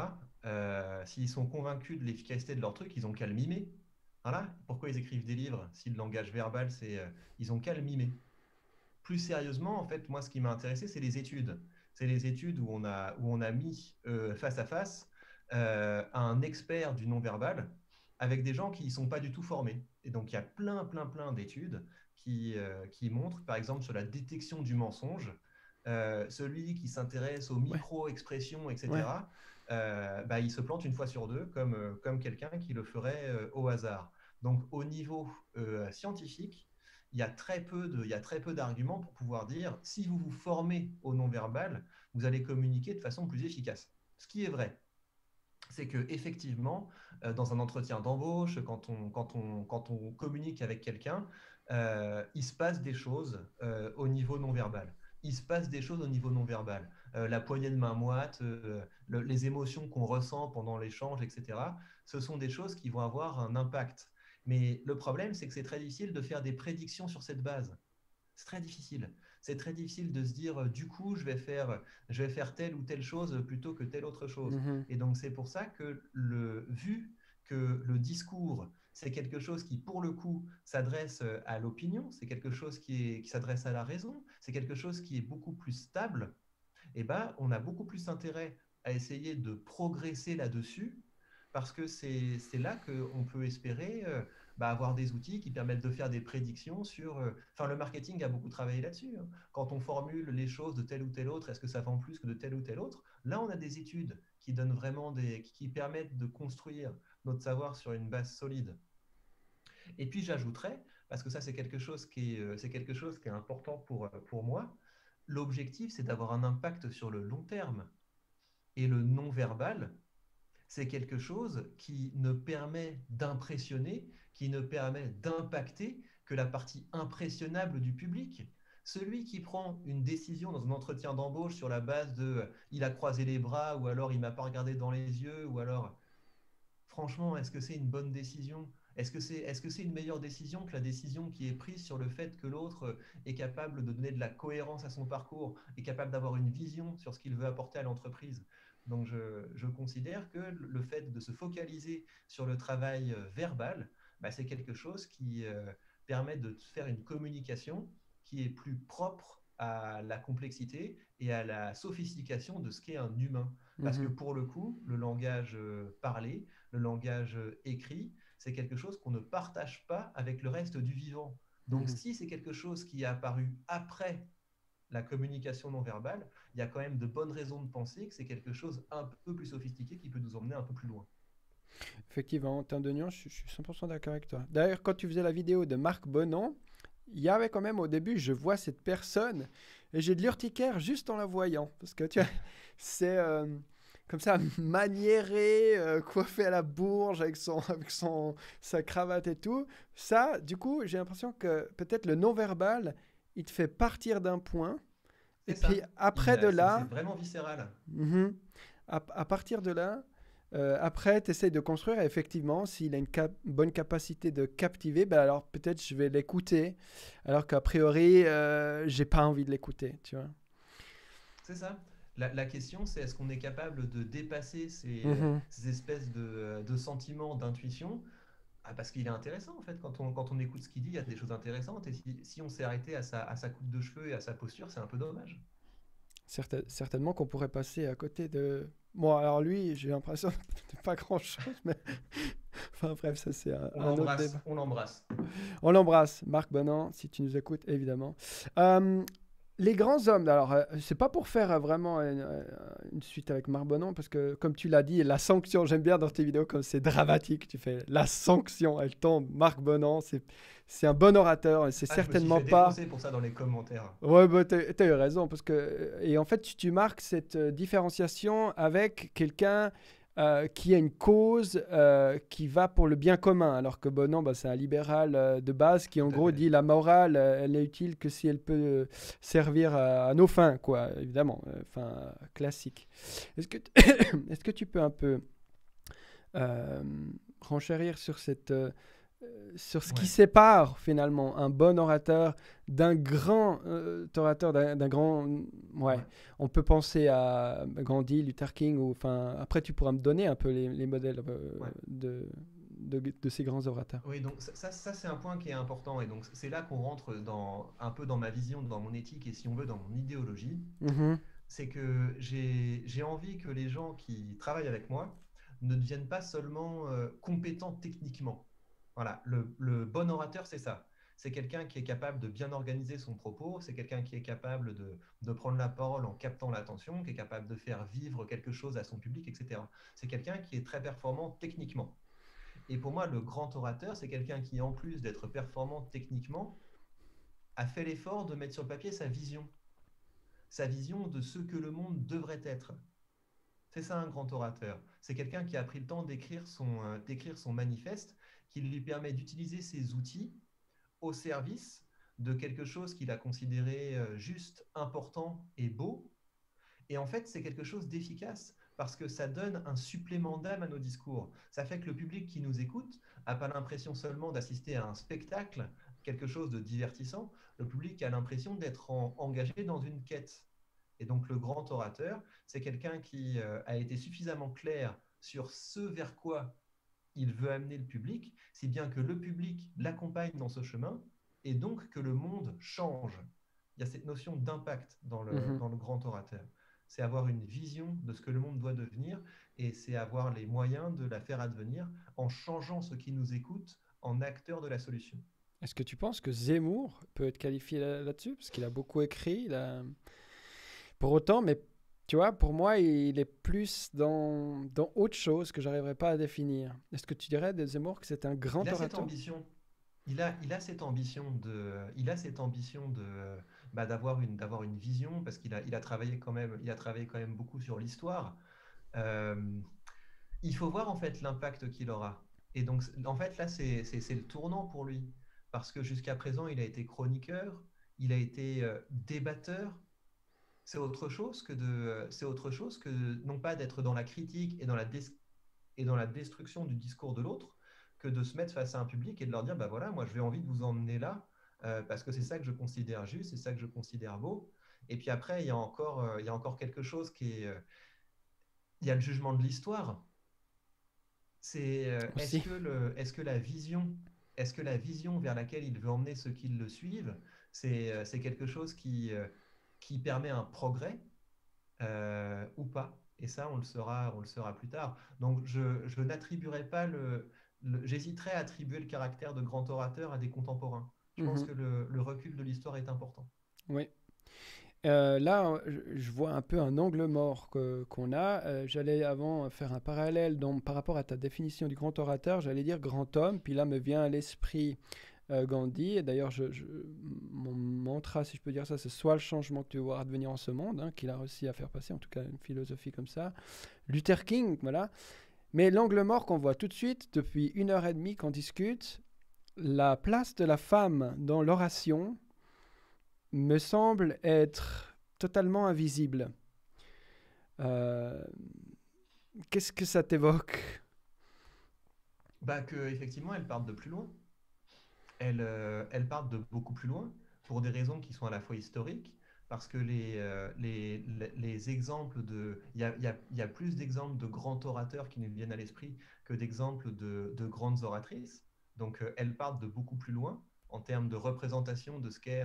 euh, s'ils sont convaincus de l'efficacité de leur truc, ils ont qu'à le mimer. Voilà. Pourquoi ils écrivent des livres si le langage verbal, c'est. Euh, ils ont qu'à le mimer. Plus sérieusement, en fait, moi, ce qui m'a intéressé, c'est les études. C'est les études où on a, où on a mis face à face un expert du non-verbal avec des gens qui ne sont pas du tout formés. Et donc, il y a plein, plein, plein d'études qui, euh, qui montre, par exemple, sur la détection du mensonge, euh, celui qui s'intéresse aux micro-expressions, etc., euh, bah, il se plante une fois sur deux comme, comme quelqu'un qui le ferait au hasard. Donc, au niveau scientifique, il y a très peu de, il y a très peu d'arguments pour pouvoir dire si vous vous formez au non-verbal, vous allez communiquer de façon plus efficace. Ce qui est vrai, c'est que effectivement, dans un entretien d'embauche, quand on, quand, on, quand on communique avec quelqu'un, euh, il se passe des choses euh, au niveau non verbal. Il se passe des choses au niveau non verbal. Euh, la poignée de main moite, les émotions qu'on ressent pendant l'échange, etc. Ce sont des choses qui vont avoir un impact. Mais le problème, c'est que c'est très difficile de faire des prédictions sur cette base. C'est très difficile. C'est très difficile de se dire, du coup, je vais faire, je vais faire telle ou telle chose plutôt que telle autre chose. Mm-hmm. Et donc, c'est pour ça que le, vu que le discours c'est quelque chose qui, pour le coup, s'adresse euh, à l'opinion, c'est quelque chose qui, s'adresse à la raison, c'est quelque chose qui est beaucoup plus stable, et eh ben, on a beaucoup plus intérêt à essayer de progresser là-dessus, parce que c'est là qu'on peut espérer euh, bah, avoir des outils qui permettent de faire des prédictions sur... Euh, enfin, le marketing a beaucoup travaillé là-dessus. Hein. Quand on formule les choses de telle ou telle autre, est-ce que ça vend plus que de telle ou telle autre? Là, on a des études qui donnent vraiment des... qui permettent de construire notre savoir sur une base solide. Et puis j'ajouterais, parce que ça c'est quelque chose qui est, euh, quelque chose qui est important pour, euh, pour moi, l'objectif c'est d'avoir un impact sur le long terme. Et le non-verbal, c'est quelque chose qui ne permet d'impressionner, qui ne permet d'impacter que la partie impressionnable du public. Celui qui prend une décision dans un entretien d'embauche sur la base de euh, il a croisé les bras ou alors il m'a pas regardé dans les yeux ou alors franchement, est-ce que c'est une bonne décision? Est-ce que c'est est -ce c'est une meilleure décision que la décision qui est prise sur le fait que l'autre euh, est capable de donner de la cohérence à son parcours, est capable d'avoir une vision sur ce qu'il veut apporter à l'entreprise? Donc je, considère que le fait de se focaliser sur le travail euh, verbal, bah, c'est quelque chose qui euh, permet de faire une communication qui est plus propre à la complexité et à la sophistication de ce qu'est un humain. Parce que mhm. pour le coup, le langage euh, parlé, le langage écrit, c'est quelque chose qu'on ne partage pas avec le reste du vivant. Donc mhm. si c'est quelque chose qui est apparu après la communication non verbale, il y a quand même de bonnes raisons de penser que c'est quelque chose un peu plus sophistiqué qui peut nous emmener un peu plus loin. Effectivement, en termes de je suis 100% d'accord avec toi. D'ailleurs, quand tu faisais la vidéo de Marc Bonan, il y avait quand même au début, je vois cette personne et j'ai de l'urticaire juste en la voyant. Parce que tu vois, [laughs] c'est euh, comme ça, maniéré, euh, coiffé à la bourge avec, son, [laughs] avec son, sa cravate et tout. Ça, du coup, j'ai l'impression que peut-être le non-verbal, il te fait partir d'un point. Et puis après de là. C'est vraiment viscéral. Mhm. à, partir de là, euh, après, tu essayes de construire. effectivement, s'il a une bonne capacité de captiver, ben alors peut-être je vais l'écouter. Alors qu'a priori, euh, j'ai pas envie de l'écouter. Tu vois C'est ça. La, question, c'est est-ce qu'on est capable de dépasser ces, mm-hmm. espèces de, de sentiments, d'intuition ah, Parce qu'il est intéressant, en fait. Quand on, quand on écoute ce qu'il dit, il y a des choses intéressantes. Et si, si on s'est arrêté à sa, à sa coupe de cheveux et à sa posture, c'est un peu dommage. certainement qu'on pourrait passer à côté de Bon, alors lui, j'ai l'impression [laughs] de pas grand-chose, mais [laughs] enfin bref, ça c'est un. On l'embrasse. On l'embrasse, Marc Bonan, si tu nous écoutes, évidemment. Euh, les grands hommes, alors euh, c'est pas pour faire euh, vraiment une, suite avec Marbonon, parce que comme tu l'as dit, la sanction, j'aime bien dans tes vidéos comme c'est dramatique, tu fais la sanction, elle tombe, Marc Bonan, c'est c'est un bon orateur, et c'est ah, certainement je me suis pas. pour ça dans les commentaires. Ouais, bah, tu as, eu raison, parce que et en fait tu, tu marques cette différenciation avec quelqu'un euh, qui a une cause euh, qui va pour le bien commun, alors que Bonan, bah, c'est un libéral euh, de base qui en gros dit la morale, elle n'est utile que si elle peut servir à, nos fins, quoi, évidemment, enfin classique. Est-ce que, [coughs] est-ce que tu peux un peu renchérir sur cette sur ce qui sépare finalement un bon orateur d'un grand euh, orateur, d'un grand... Ouais. on peut penser à Gandhi, Luther King, ou enfin... Après, tu pourras me donner un peu les, modèles euh, de, de, ces grands orateurs. Oui, donc ça, ça c'est un point qui est important, et donc c'est là qu'on rentre dans, un peu dans ma vision, dans mon éthique, et si on veut, dans mon idéologie. Mm-hmm. C'est que j'ai envie que les gens qui travaillent avec moi ne deviennent pas seulement compétents techniquement voilà, le, bon orateur, c'est ça. C'est quelqu'un qui est capable de bien organiser son propos, c'est quelqu'un qui est capable de, prendre la parole en captant l'attention, qui est capable de faire vivre quelque chose à son public, etc. C'est quelqu'un qui est très performant techniquement. Et pour moi, le grand orateur, c'est quelqu'un qui, en plus d'être performant techniquement, a fait l'effort de mettre sur le papier sa vision. Sa vision de ce que le monde devrait être. C'est ça un grand orateur. C'est quelqu'un qui a pris le temps d'écrire son, euh, d'écrire son manifeste qui lui permet d'utiliser ses outils au service de quelque chose qu'il a considéré euh, juste, important et beau. Et en fait, c'est quelque chose d'efficace parce que ça donne un supplément d'âme à nos discours. Ça fait que le public qui nous écoute n'a pas l'impression seulement d'assister à un spectacle, quelque chose de divertissant. Le public a l'impression d'être engagé dans une quête. Et donc le grand orateur, c'est quelqu'un qui euh, a été suffisamment clair sur ce vers quoi il veut amener le public, si bien que le public l'accompagne dans ce chemin et donc que le monde change. Il y a cette notion d'impact dans le, mhm. dans le grand orateur. C'est avoir une vision de ce que le monde doit devenir et c'est avoir les moyens de la faire advenir en changeant ce qui nous écoute en acteur de la solution. Est-ce que tu penses que Zemmour peut être qualifié là-dessus? Parce qu'il a beaucoup écrit. Pour autant, mais tu vois, pour moi, il est plus dans, dans autre chose que j'arriverai pas à définir. Est-ce que tu dirais de Zemmour que c'est un grand il a Cette ambition. Il a, il a cette ambition de, il a cette ambition de, bah, d'avoir une, d'avoir une vision parce qu'il a, il a travaillé quand même, il a travaillé quand même beaucoup sur l'histoire. Euh, il faut voir en fait l'impact qu'il aura. Et donc, en fait, là, c'est, c'est, c'est le tournant pour lui parce que jusqu'à présent, il a été chroniqueur, il a été euh, débatteur, c'est autre chose que de, c'est autre chose que non pas d'être dans la critique et dans la, et dans la destruction du discours de l'autre, que de se mettre face à un public et de leur dire, bah voilà, moi je vais envie de vous emmener là, euh, parce que c'est ça que je considère juste, c'est ça que je considère beau. Et puis après, il y a encore, euh, il y a encore quelque chose qui est, euh, il y a le jugement de l'histoire. C'est est-ce que le, est-ce que la vision, est-ce que la vision vers laquelle il veut emmener ceux qui le suivent, c'est, c'est quelque chose qui qui permet un progrès euh, ou pas. Et ça, on le saura, on le saura plus tard. Donc, je, je n'attribuerai pas le, j'hésiterai à attribuer le caractère de grand orateur à des contemporains. Je pense mhm. que le, le, recul de l'histoire est important. Oui. Euh, là, je vois un peu un angle mort qu'on a. Euh, j'allais avant faire un parallèle donc, par rapport à ta définition du grand orateur. J'allais dire grand homme, puis là me vient à l'esprit Gandhi. Et d'ailleurs, mon mantra, si je peux dire ça, c'est soit le changement que tu veux voir advenir en ce monde, hein, qu'il a réussi à faire passer, en tout cas une philosophie comme ça. Luther King, voilà. Mais l'angle mort qu'on voit tout de suite, depuis une heure et demie qu'on discute, la place de la femme dans l'oration me semble être totalement invisible. Euh, qu'est-ce que ça t'évoque? Bah que effectivement elle part de plus loin elles, euh, partent de beaucoup plus loin pour des raisons qui sont à la fois historiques, parce que les, euh, les, les, exemples de... Il y a, plus d'exemples de grands orateurs qui nous viennent à l'esprit que d'exemples de, de, grandes oratrices. Donc euh, elles partent de beaucoup plus loin en termes de représentation de ce qu'est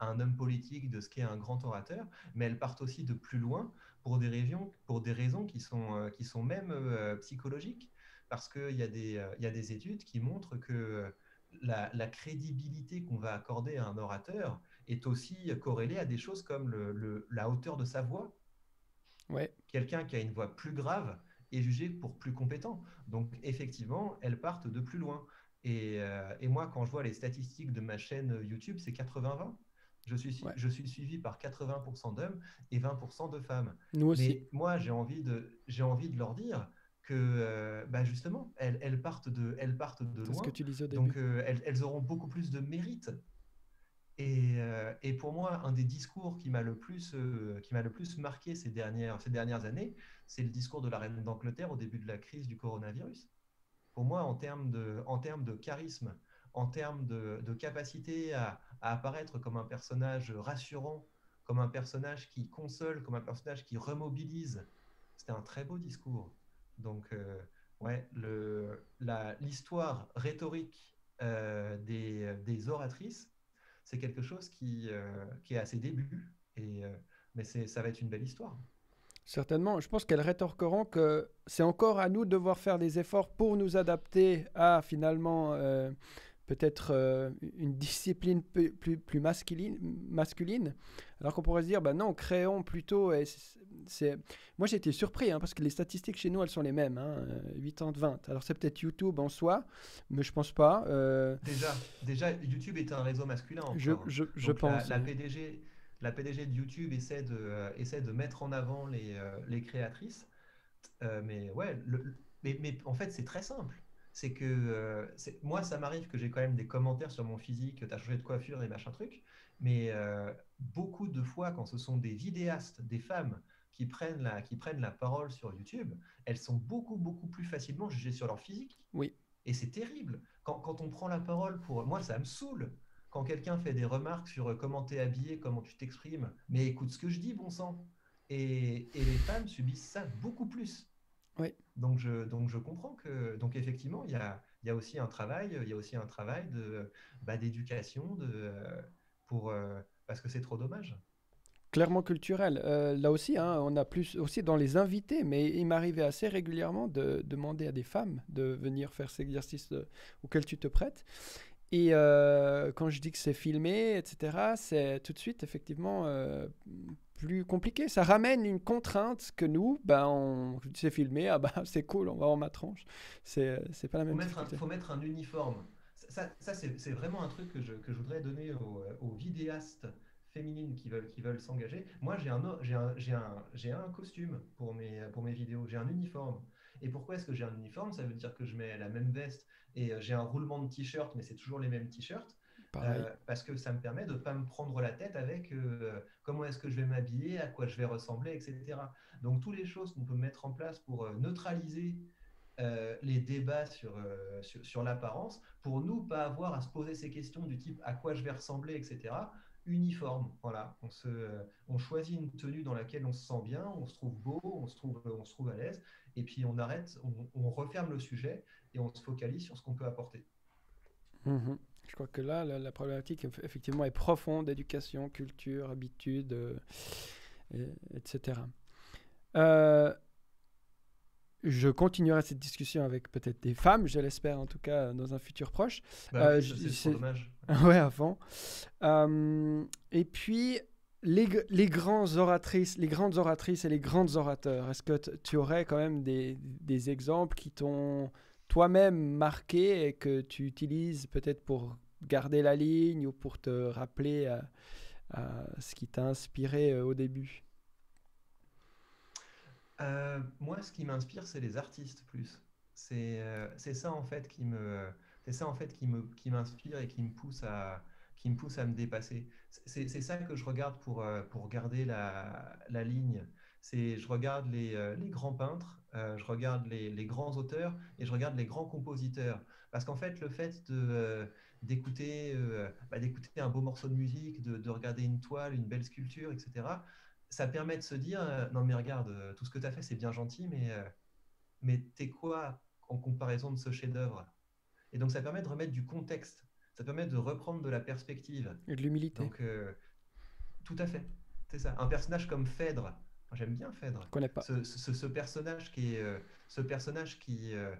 un, homme politique, de ce qu'est un grand orateur, mais elles partent aussi de plus loin pour des, raisons qui sont, même psychologiques, parce qu'il y a des études qui montrent que la, crédibilité qu'on va accorder à un orateur est aussi corrélée à des choses comme le, la hauteur de sa voix. Ouais. Quelqu'un qui a une voix plus grave est jugé pour plus compétent. Donc effectivement, elles partent de plus loin. Et, euh, et moi, quand je vois les statistiques de ma chaîne YouTube, c'est 80-20. Je suis, je suis suivi par 80% d'hommes et 20% de femmes. Nous aussi. Mais moi, j'ai envie, de, envie de leur dire que euh, bah justement, elles, elles, partent de, elles partent de loin. ce que tu disais au début. Donc, euh, elles, elles, auront beaucoup plus de mérite. Et, euh, et pour moi, un des discours qui m'a le, plus, qui m'a le plus marqué ces dernières, ces dernières années, c'est le discours de la reine d'Angleterre au début de la crise du coronavirus. Pour moi, en termes de, en termes de charisme, en termes de, de capacité à, à, apparaître comme un personnage rassurant, comme un personnage qui console, comme un personnage qui remobilise, c'était un très beau discours. Donc, euh, l'histoire rhétorique euh, des, des, oratrices, c'est quelque chose qui, euh, qui est à ses débuts, et, mais ça va être une belle histoire. Certainement. Je pense qu'elles rétorqueront que c'est encore à nous de devoir faire des efforts pour nous adapter à finalement peut-être euh, une discipline plus, plus, masculine, masculine, alors qu'on pourrait se dire, bah non, créons plutôt. c'est, Moi, j'ai été surpris, hein, parce que les statistiques chez nous, elles sont les mêmes, hein, 80-20. Euh, alors, c'est peut-être YouTube en soi, mais je pense pas. Euh. Déjà, déjà, YouTube est un réseau masculin. Je, je, je pense. La, PDG, la PDG de YouTube essaie de, essaie de mettre en avant les, les créatrices. mais ouais, le, mais, mais en fait, c'est très simple c'est que euh, moi, ça m'arrive que j'ai quand même des commentaires sur mon physique, tu as changé de coiffure et machin truc, mais euh, beaucoup de fois, quand ce sont des vidéastes, des femmes qui prennent, la, qui prennent la parole sur YouTube, elles sont beaucoup, beaucoup plus facilement jugées sur leur physique. Oui. Et c'est terrible. Quand, quand, on prend la parole pour... Moi, ça me saoule. Quand quelqu'un fait des remarques sur euh, comment tu es habillé, comment tu t'exprimes, mais écoute ce que je dis, bon sang. Et, et les femmes subissent ça beaucoup plus. Oui. Donc je, donc je comprends que donc effectivement il y a, y a aussi un travail il y a aussi un travail de bah, d'éducation de pour euh, parce que c'est trop dommage. Clairement culturel. Euh, là aussi, hein, on a plus aussi dans les invités, mais il m'arrivait assez régulièrement de demander à des femmes de venir faire cet exercice euh, auquel tu te prêtes. Et quand je dis que c'est filmé, etc., c'est tout de suite effectivement plus compliqué. Ça ramène une contrainte que nous, ben, on s'est filmé, ah ben, [laughs] c'est cool, on va en ma tranche. C'est, c'est pas la même chose. Il faut mettre un uniforme. Ça, ça c'est, c'est vraiment un truc que je, que je voudrais donner aux, aux, vidéastes féminines qui veulent, qui veulent s'engager. Moi, j'ai un, j'ai, un, j'ai, un, j'ai un costume pour mes, pour mes vidéos, j'ai un uniforme. Et pourquoi est-ce que j'ai un uniforme? Ça veut dire que je mets la même veste et euh, j'ai un roulement de t-shirt, mais c'est toujours les mêmes t-shirts. Euh, parce que ça me permet de ne pas me prendre la tête avec euh, comment est-ce que je vais m'habiller, à quoi je vais ressembler, etc. Donc, toutes les choses qu'on peut mettre en place pour euh, neutraliser les débats sur, sur, sur l'apparence, pour nous pas avoir à se poser ces questions du type à quoi je vais ressembler, etc. Uniforme, voilà. On, se, on choisit une tenue dans laquelle on se sent bien, on se trouve beau, on se trouve, on se trouve à l'aise, et puis on arrête, on, on, referme le sujet et on se focalise sur ce qu'on peut apporter. Mmh je crois que là, la, problématique, effectivement, est profonde, éducation, culture, habitude, euh, etc. Euh, je continuerai cette discussion avec peut-être des femmes, je l'espère en tout cas dans un futur proche. Bah euh, c'est dommage. [laughs] ouais, avant. et puis, les, les, grands oratrices, les grandes oratrices et les grands orateurs, est-ce que tu aurais quand même des, des exemples qui t'ont toi-même marqué et que tu utilises peut-être pour garder la ligne ou pour te rappeler à, ce qui t'a inspiré euh, au début? Euh, Moi, ce qui m'inspire, c'est les artistes plus. C'est euh, ça en fait qui me en fait qui qui m'inspire et qui me pousse à qui me pousse à me dépasser. C'est ça que je regarde pour pour garder la, la ligne je regarde les, euh, les grands peintres, euh, je regarde les, les, grands auteurs et je regarde les grands compositeurs. Parce qu'en fait, le fait euh, d'écouter, bah, d'écouter un beau morceau de musique, de, de, regarder une toile, une belle sculpture, etc., ça permet de se dire, non mais regarde, tout ce que tu as fait, c'est bien gentil, mais, mais t'es quoi en comparaison de ce chef-d'œuvre? Et donc ça permet de remettre du contexte, ça permet de reprendre de la perspective. Et de l'humilité. Donc, tout à fait. C'est ça. Un personnage comme Phèdre, J'aime bien Phèdre. connais pas. Ce, ce, personnage qui est, euh, ce personnage qui, euh,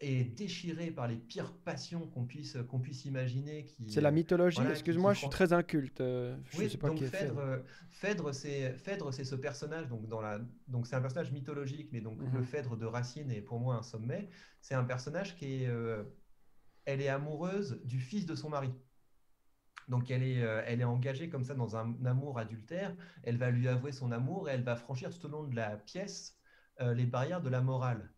est déchiré par les pires passions qu'on puisse, qu'on puisse imaginer. C'est la mythologie. Excuse-moi, je suis très inculte. je oui, sais pas donc qui Phèdre, Phèdre, c'est Phèdre, c'est ce personnage. Donc dans la, donc c'est un personnage mythologique, mais donc le mhm. Phèdre de Racine est pour moi un sommet. C'est un personnage qui est, elle est amoureuse du fils de son mari. Donc elle est, euh, elle est engagée comme ça dans un amour adultère. Elle va lui avouer son amour et elle va franchir tout au long de la pièce euh, les barrières de la morale.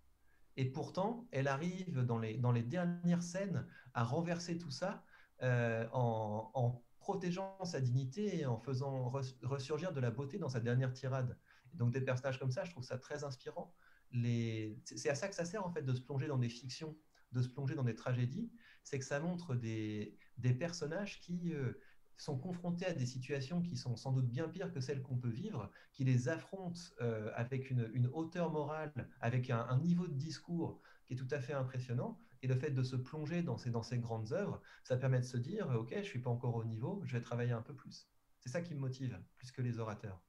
Et pourtant, elle arrive dans les, dans les dernières scènes à renverser tout ça euh, en, protégeant sa dignité et en faisant ressurgir de la beauté dans sa dernière tirade. donc des personnages comme ça, je trouve ça très inspirant. C'est à ça que ça sert en fait de se plonger dans des fictions, de se plonger dans des tragédies, c'est que ça montre des, des personnages qui euh, sont confrontés à des situations qui sont sans doute bien pires que celles qu'on peut vivre, qui les affrontent euh, avec une, hauteur morale, avec un, niveau de discours qui est tout à fait impressionnant. Et le fait de se plonger dans ces, grandes œuvres, ça permet de se dire, OK, je ne suis pas encore au niveau, je vais travailler un peu plus. C'est ça qui me motive, plus que les orateurs.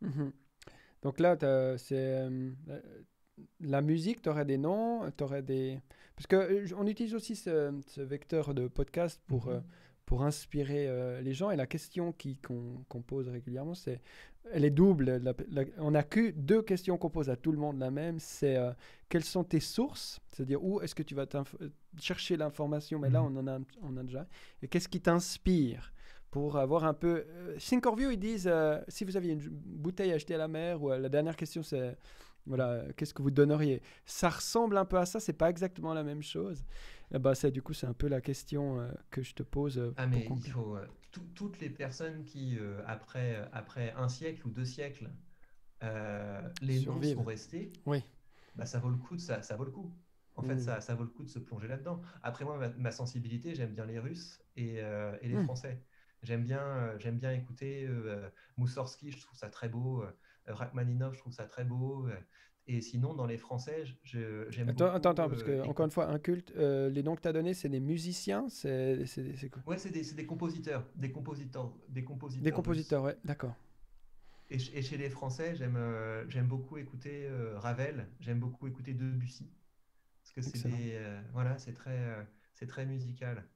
Mhm. Donc là, euh, la musique, tu aurais des noms, tu aurais des... Parce qu'on euh, utilise aussi ce, vecteur de podcast pour, mhm. euh, pour inspirer euh, les gens. Et la question qu'on pose régulièrement, c'est... Elle est double. on que deux questions qu'on pose à tout le monde la même. C'est quelles sont tes sources? C'est-à-dire où est-ce que tu vas chercher l'information? Mais là, mhm. on en a, on a déjà. Et qu'est-ce qui t'inspire? Pour avoir un peu... Thinkorview, ils disent, si vous aviez une bouteille achetée à la mer, ou la dernière question, c'est voilà, qu'est-ce que vous donneriez? Ça ressemble un peu à ça, c'est pas exactement la même chose. Ça, du coup, c'est un peu la question euh, que je te pose. Euh, ah, mais il faut. Euh, toutes les personnes qui, après, après un siècle ou deux siècles, les noms sont restés, oui. bah, ça, vaut le coup de, ça, ça vaut le coup. En fait, mmh. ça, ça vaut le coup de se plonger là-dedans. Après, moi, ma, sensibilité, j'aime bien les Russes et, et les mmh. Français. J'aime bien, j'aime bien écouter Moussorski, je trouve ça très beau. Rachmaninov, je trouve ça très beau. Et sinon, dans les Français, j'aime attends, Attends, attends, parce que, encore une fois, un culte, euh, les noms que tu as donnés, c'est des musiciens C'est quoi? Ouais, c'est des, des, compositeurs. Des compositeurs. Des compositeurs, des compositeurs ouais, d'accord. Et, et, chez les Français, j'aime euh, j'aime beaucoup écouter euh, Ravel, j'aime beaucoup écouter Debussy. Parce que c'est voilà, très, c'est très musical.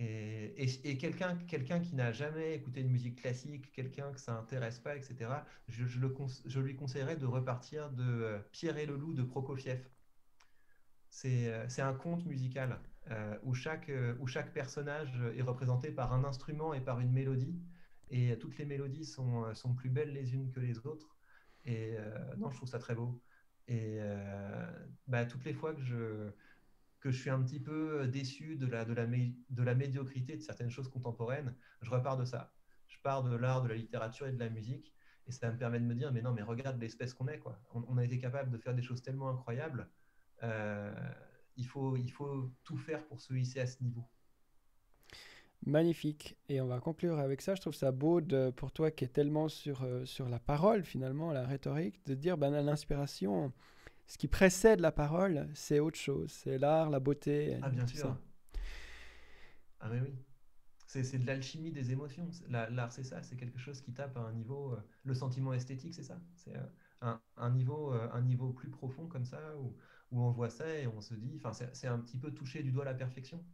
Et, quelqu'un quelqu'un qui n'a jamais écouté de musique classique, quelqu'un que ça intéresse pas, etc., je, lui conseillerais de repartir de euh, Pierre et le loup de Prokofiev. C'est euh, un conte musical euh, où, chaque, où chaque personnage est représenté par un instrument et par une mélodie. Et toutes les mélodies sont, sont plus belles les unes que les autres. Et non, je trouve ça très beau. Et bah, toutes les fois que je que je suis un petit peu euh, déçu de la, de la, de la médiocrité de certaines choses contemporaines, je repars de ça. Je pars de l'art, de la littérature et de la musique. Et ça me permet de me dire, mais non, mais regarde l'espèce qu'on est. Quoi. On, a été capable de faire des choses tellement incroyables. Euh, il, faut, il faut tout faire pour se hisser à ce niveau. Magnifique. Et on va conclure avec ça. Je trouve ça beau pour toi qui est tellement sur, euh, sur la parole, finalement, la rhétorique, de dire ben, l'inspiration, ce qui précède la parole, c'est autre chose. C'est l'art, la beauté. Ah, bien sûr. Ah, mais oui. C'est de l'alchimie des émotions. L'art, c'est ça. C'est quelque chose qui tape à un niveau. Euh, le sentiment esthétique, c'est ça? C'est euh, un, niveau, euh, un niveau plus profond comme ça, où, où on voit ça et on se dit. C'est un petit peu toucher du doigt la perfection.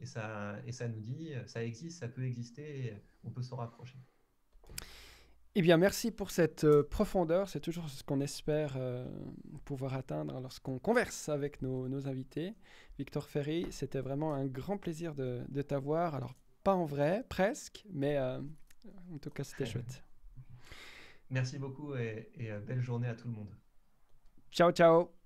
Et ça, et ça nous dit, ça existe, ça peut exister, on peut s'en rapprocher. Eh bien, merci pour cette euh, profondeur. C'est toujours ce qu'on espère euh, pouvoir atteindre lorsqu'on converse avec nos, invités. Victor Ferry, c'était vraiment un grand plaisir de, t'avoir. Alors, pas en vrai, presque, mais euh, en tout cas, c'était chouette. Merci beaucoup et belle journée à tout le monde. Ciao, ciao.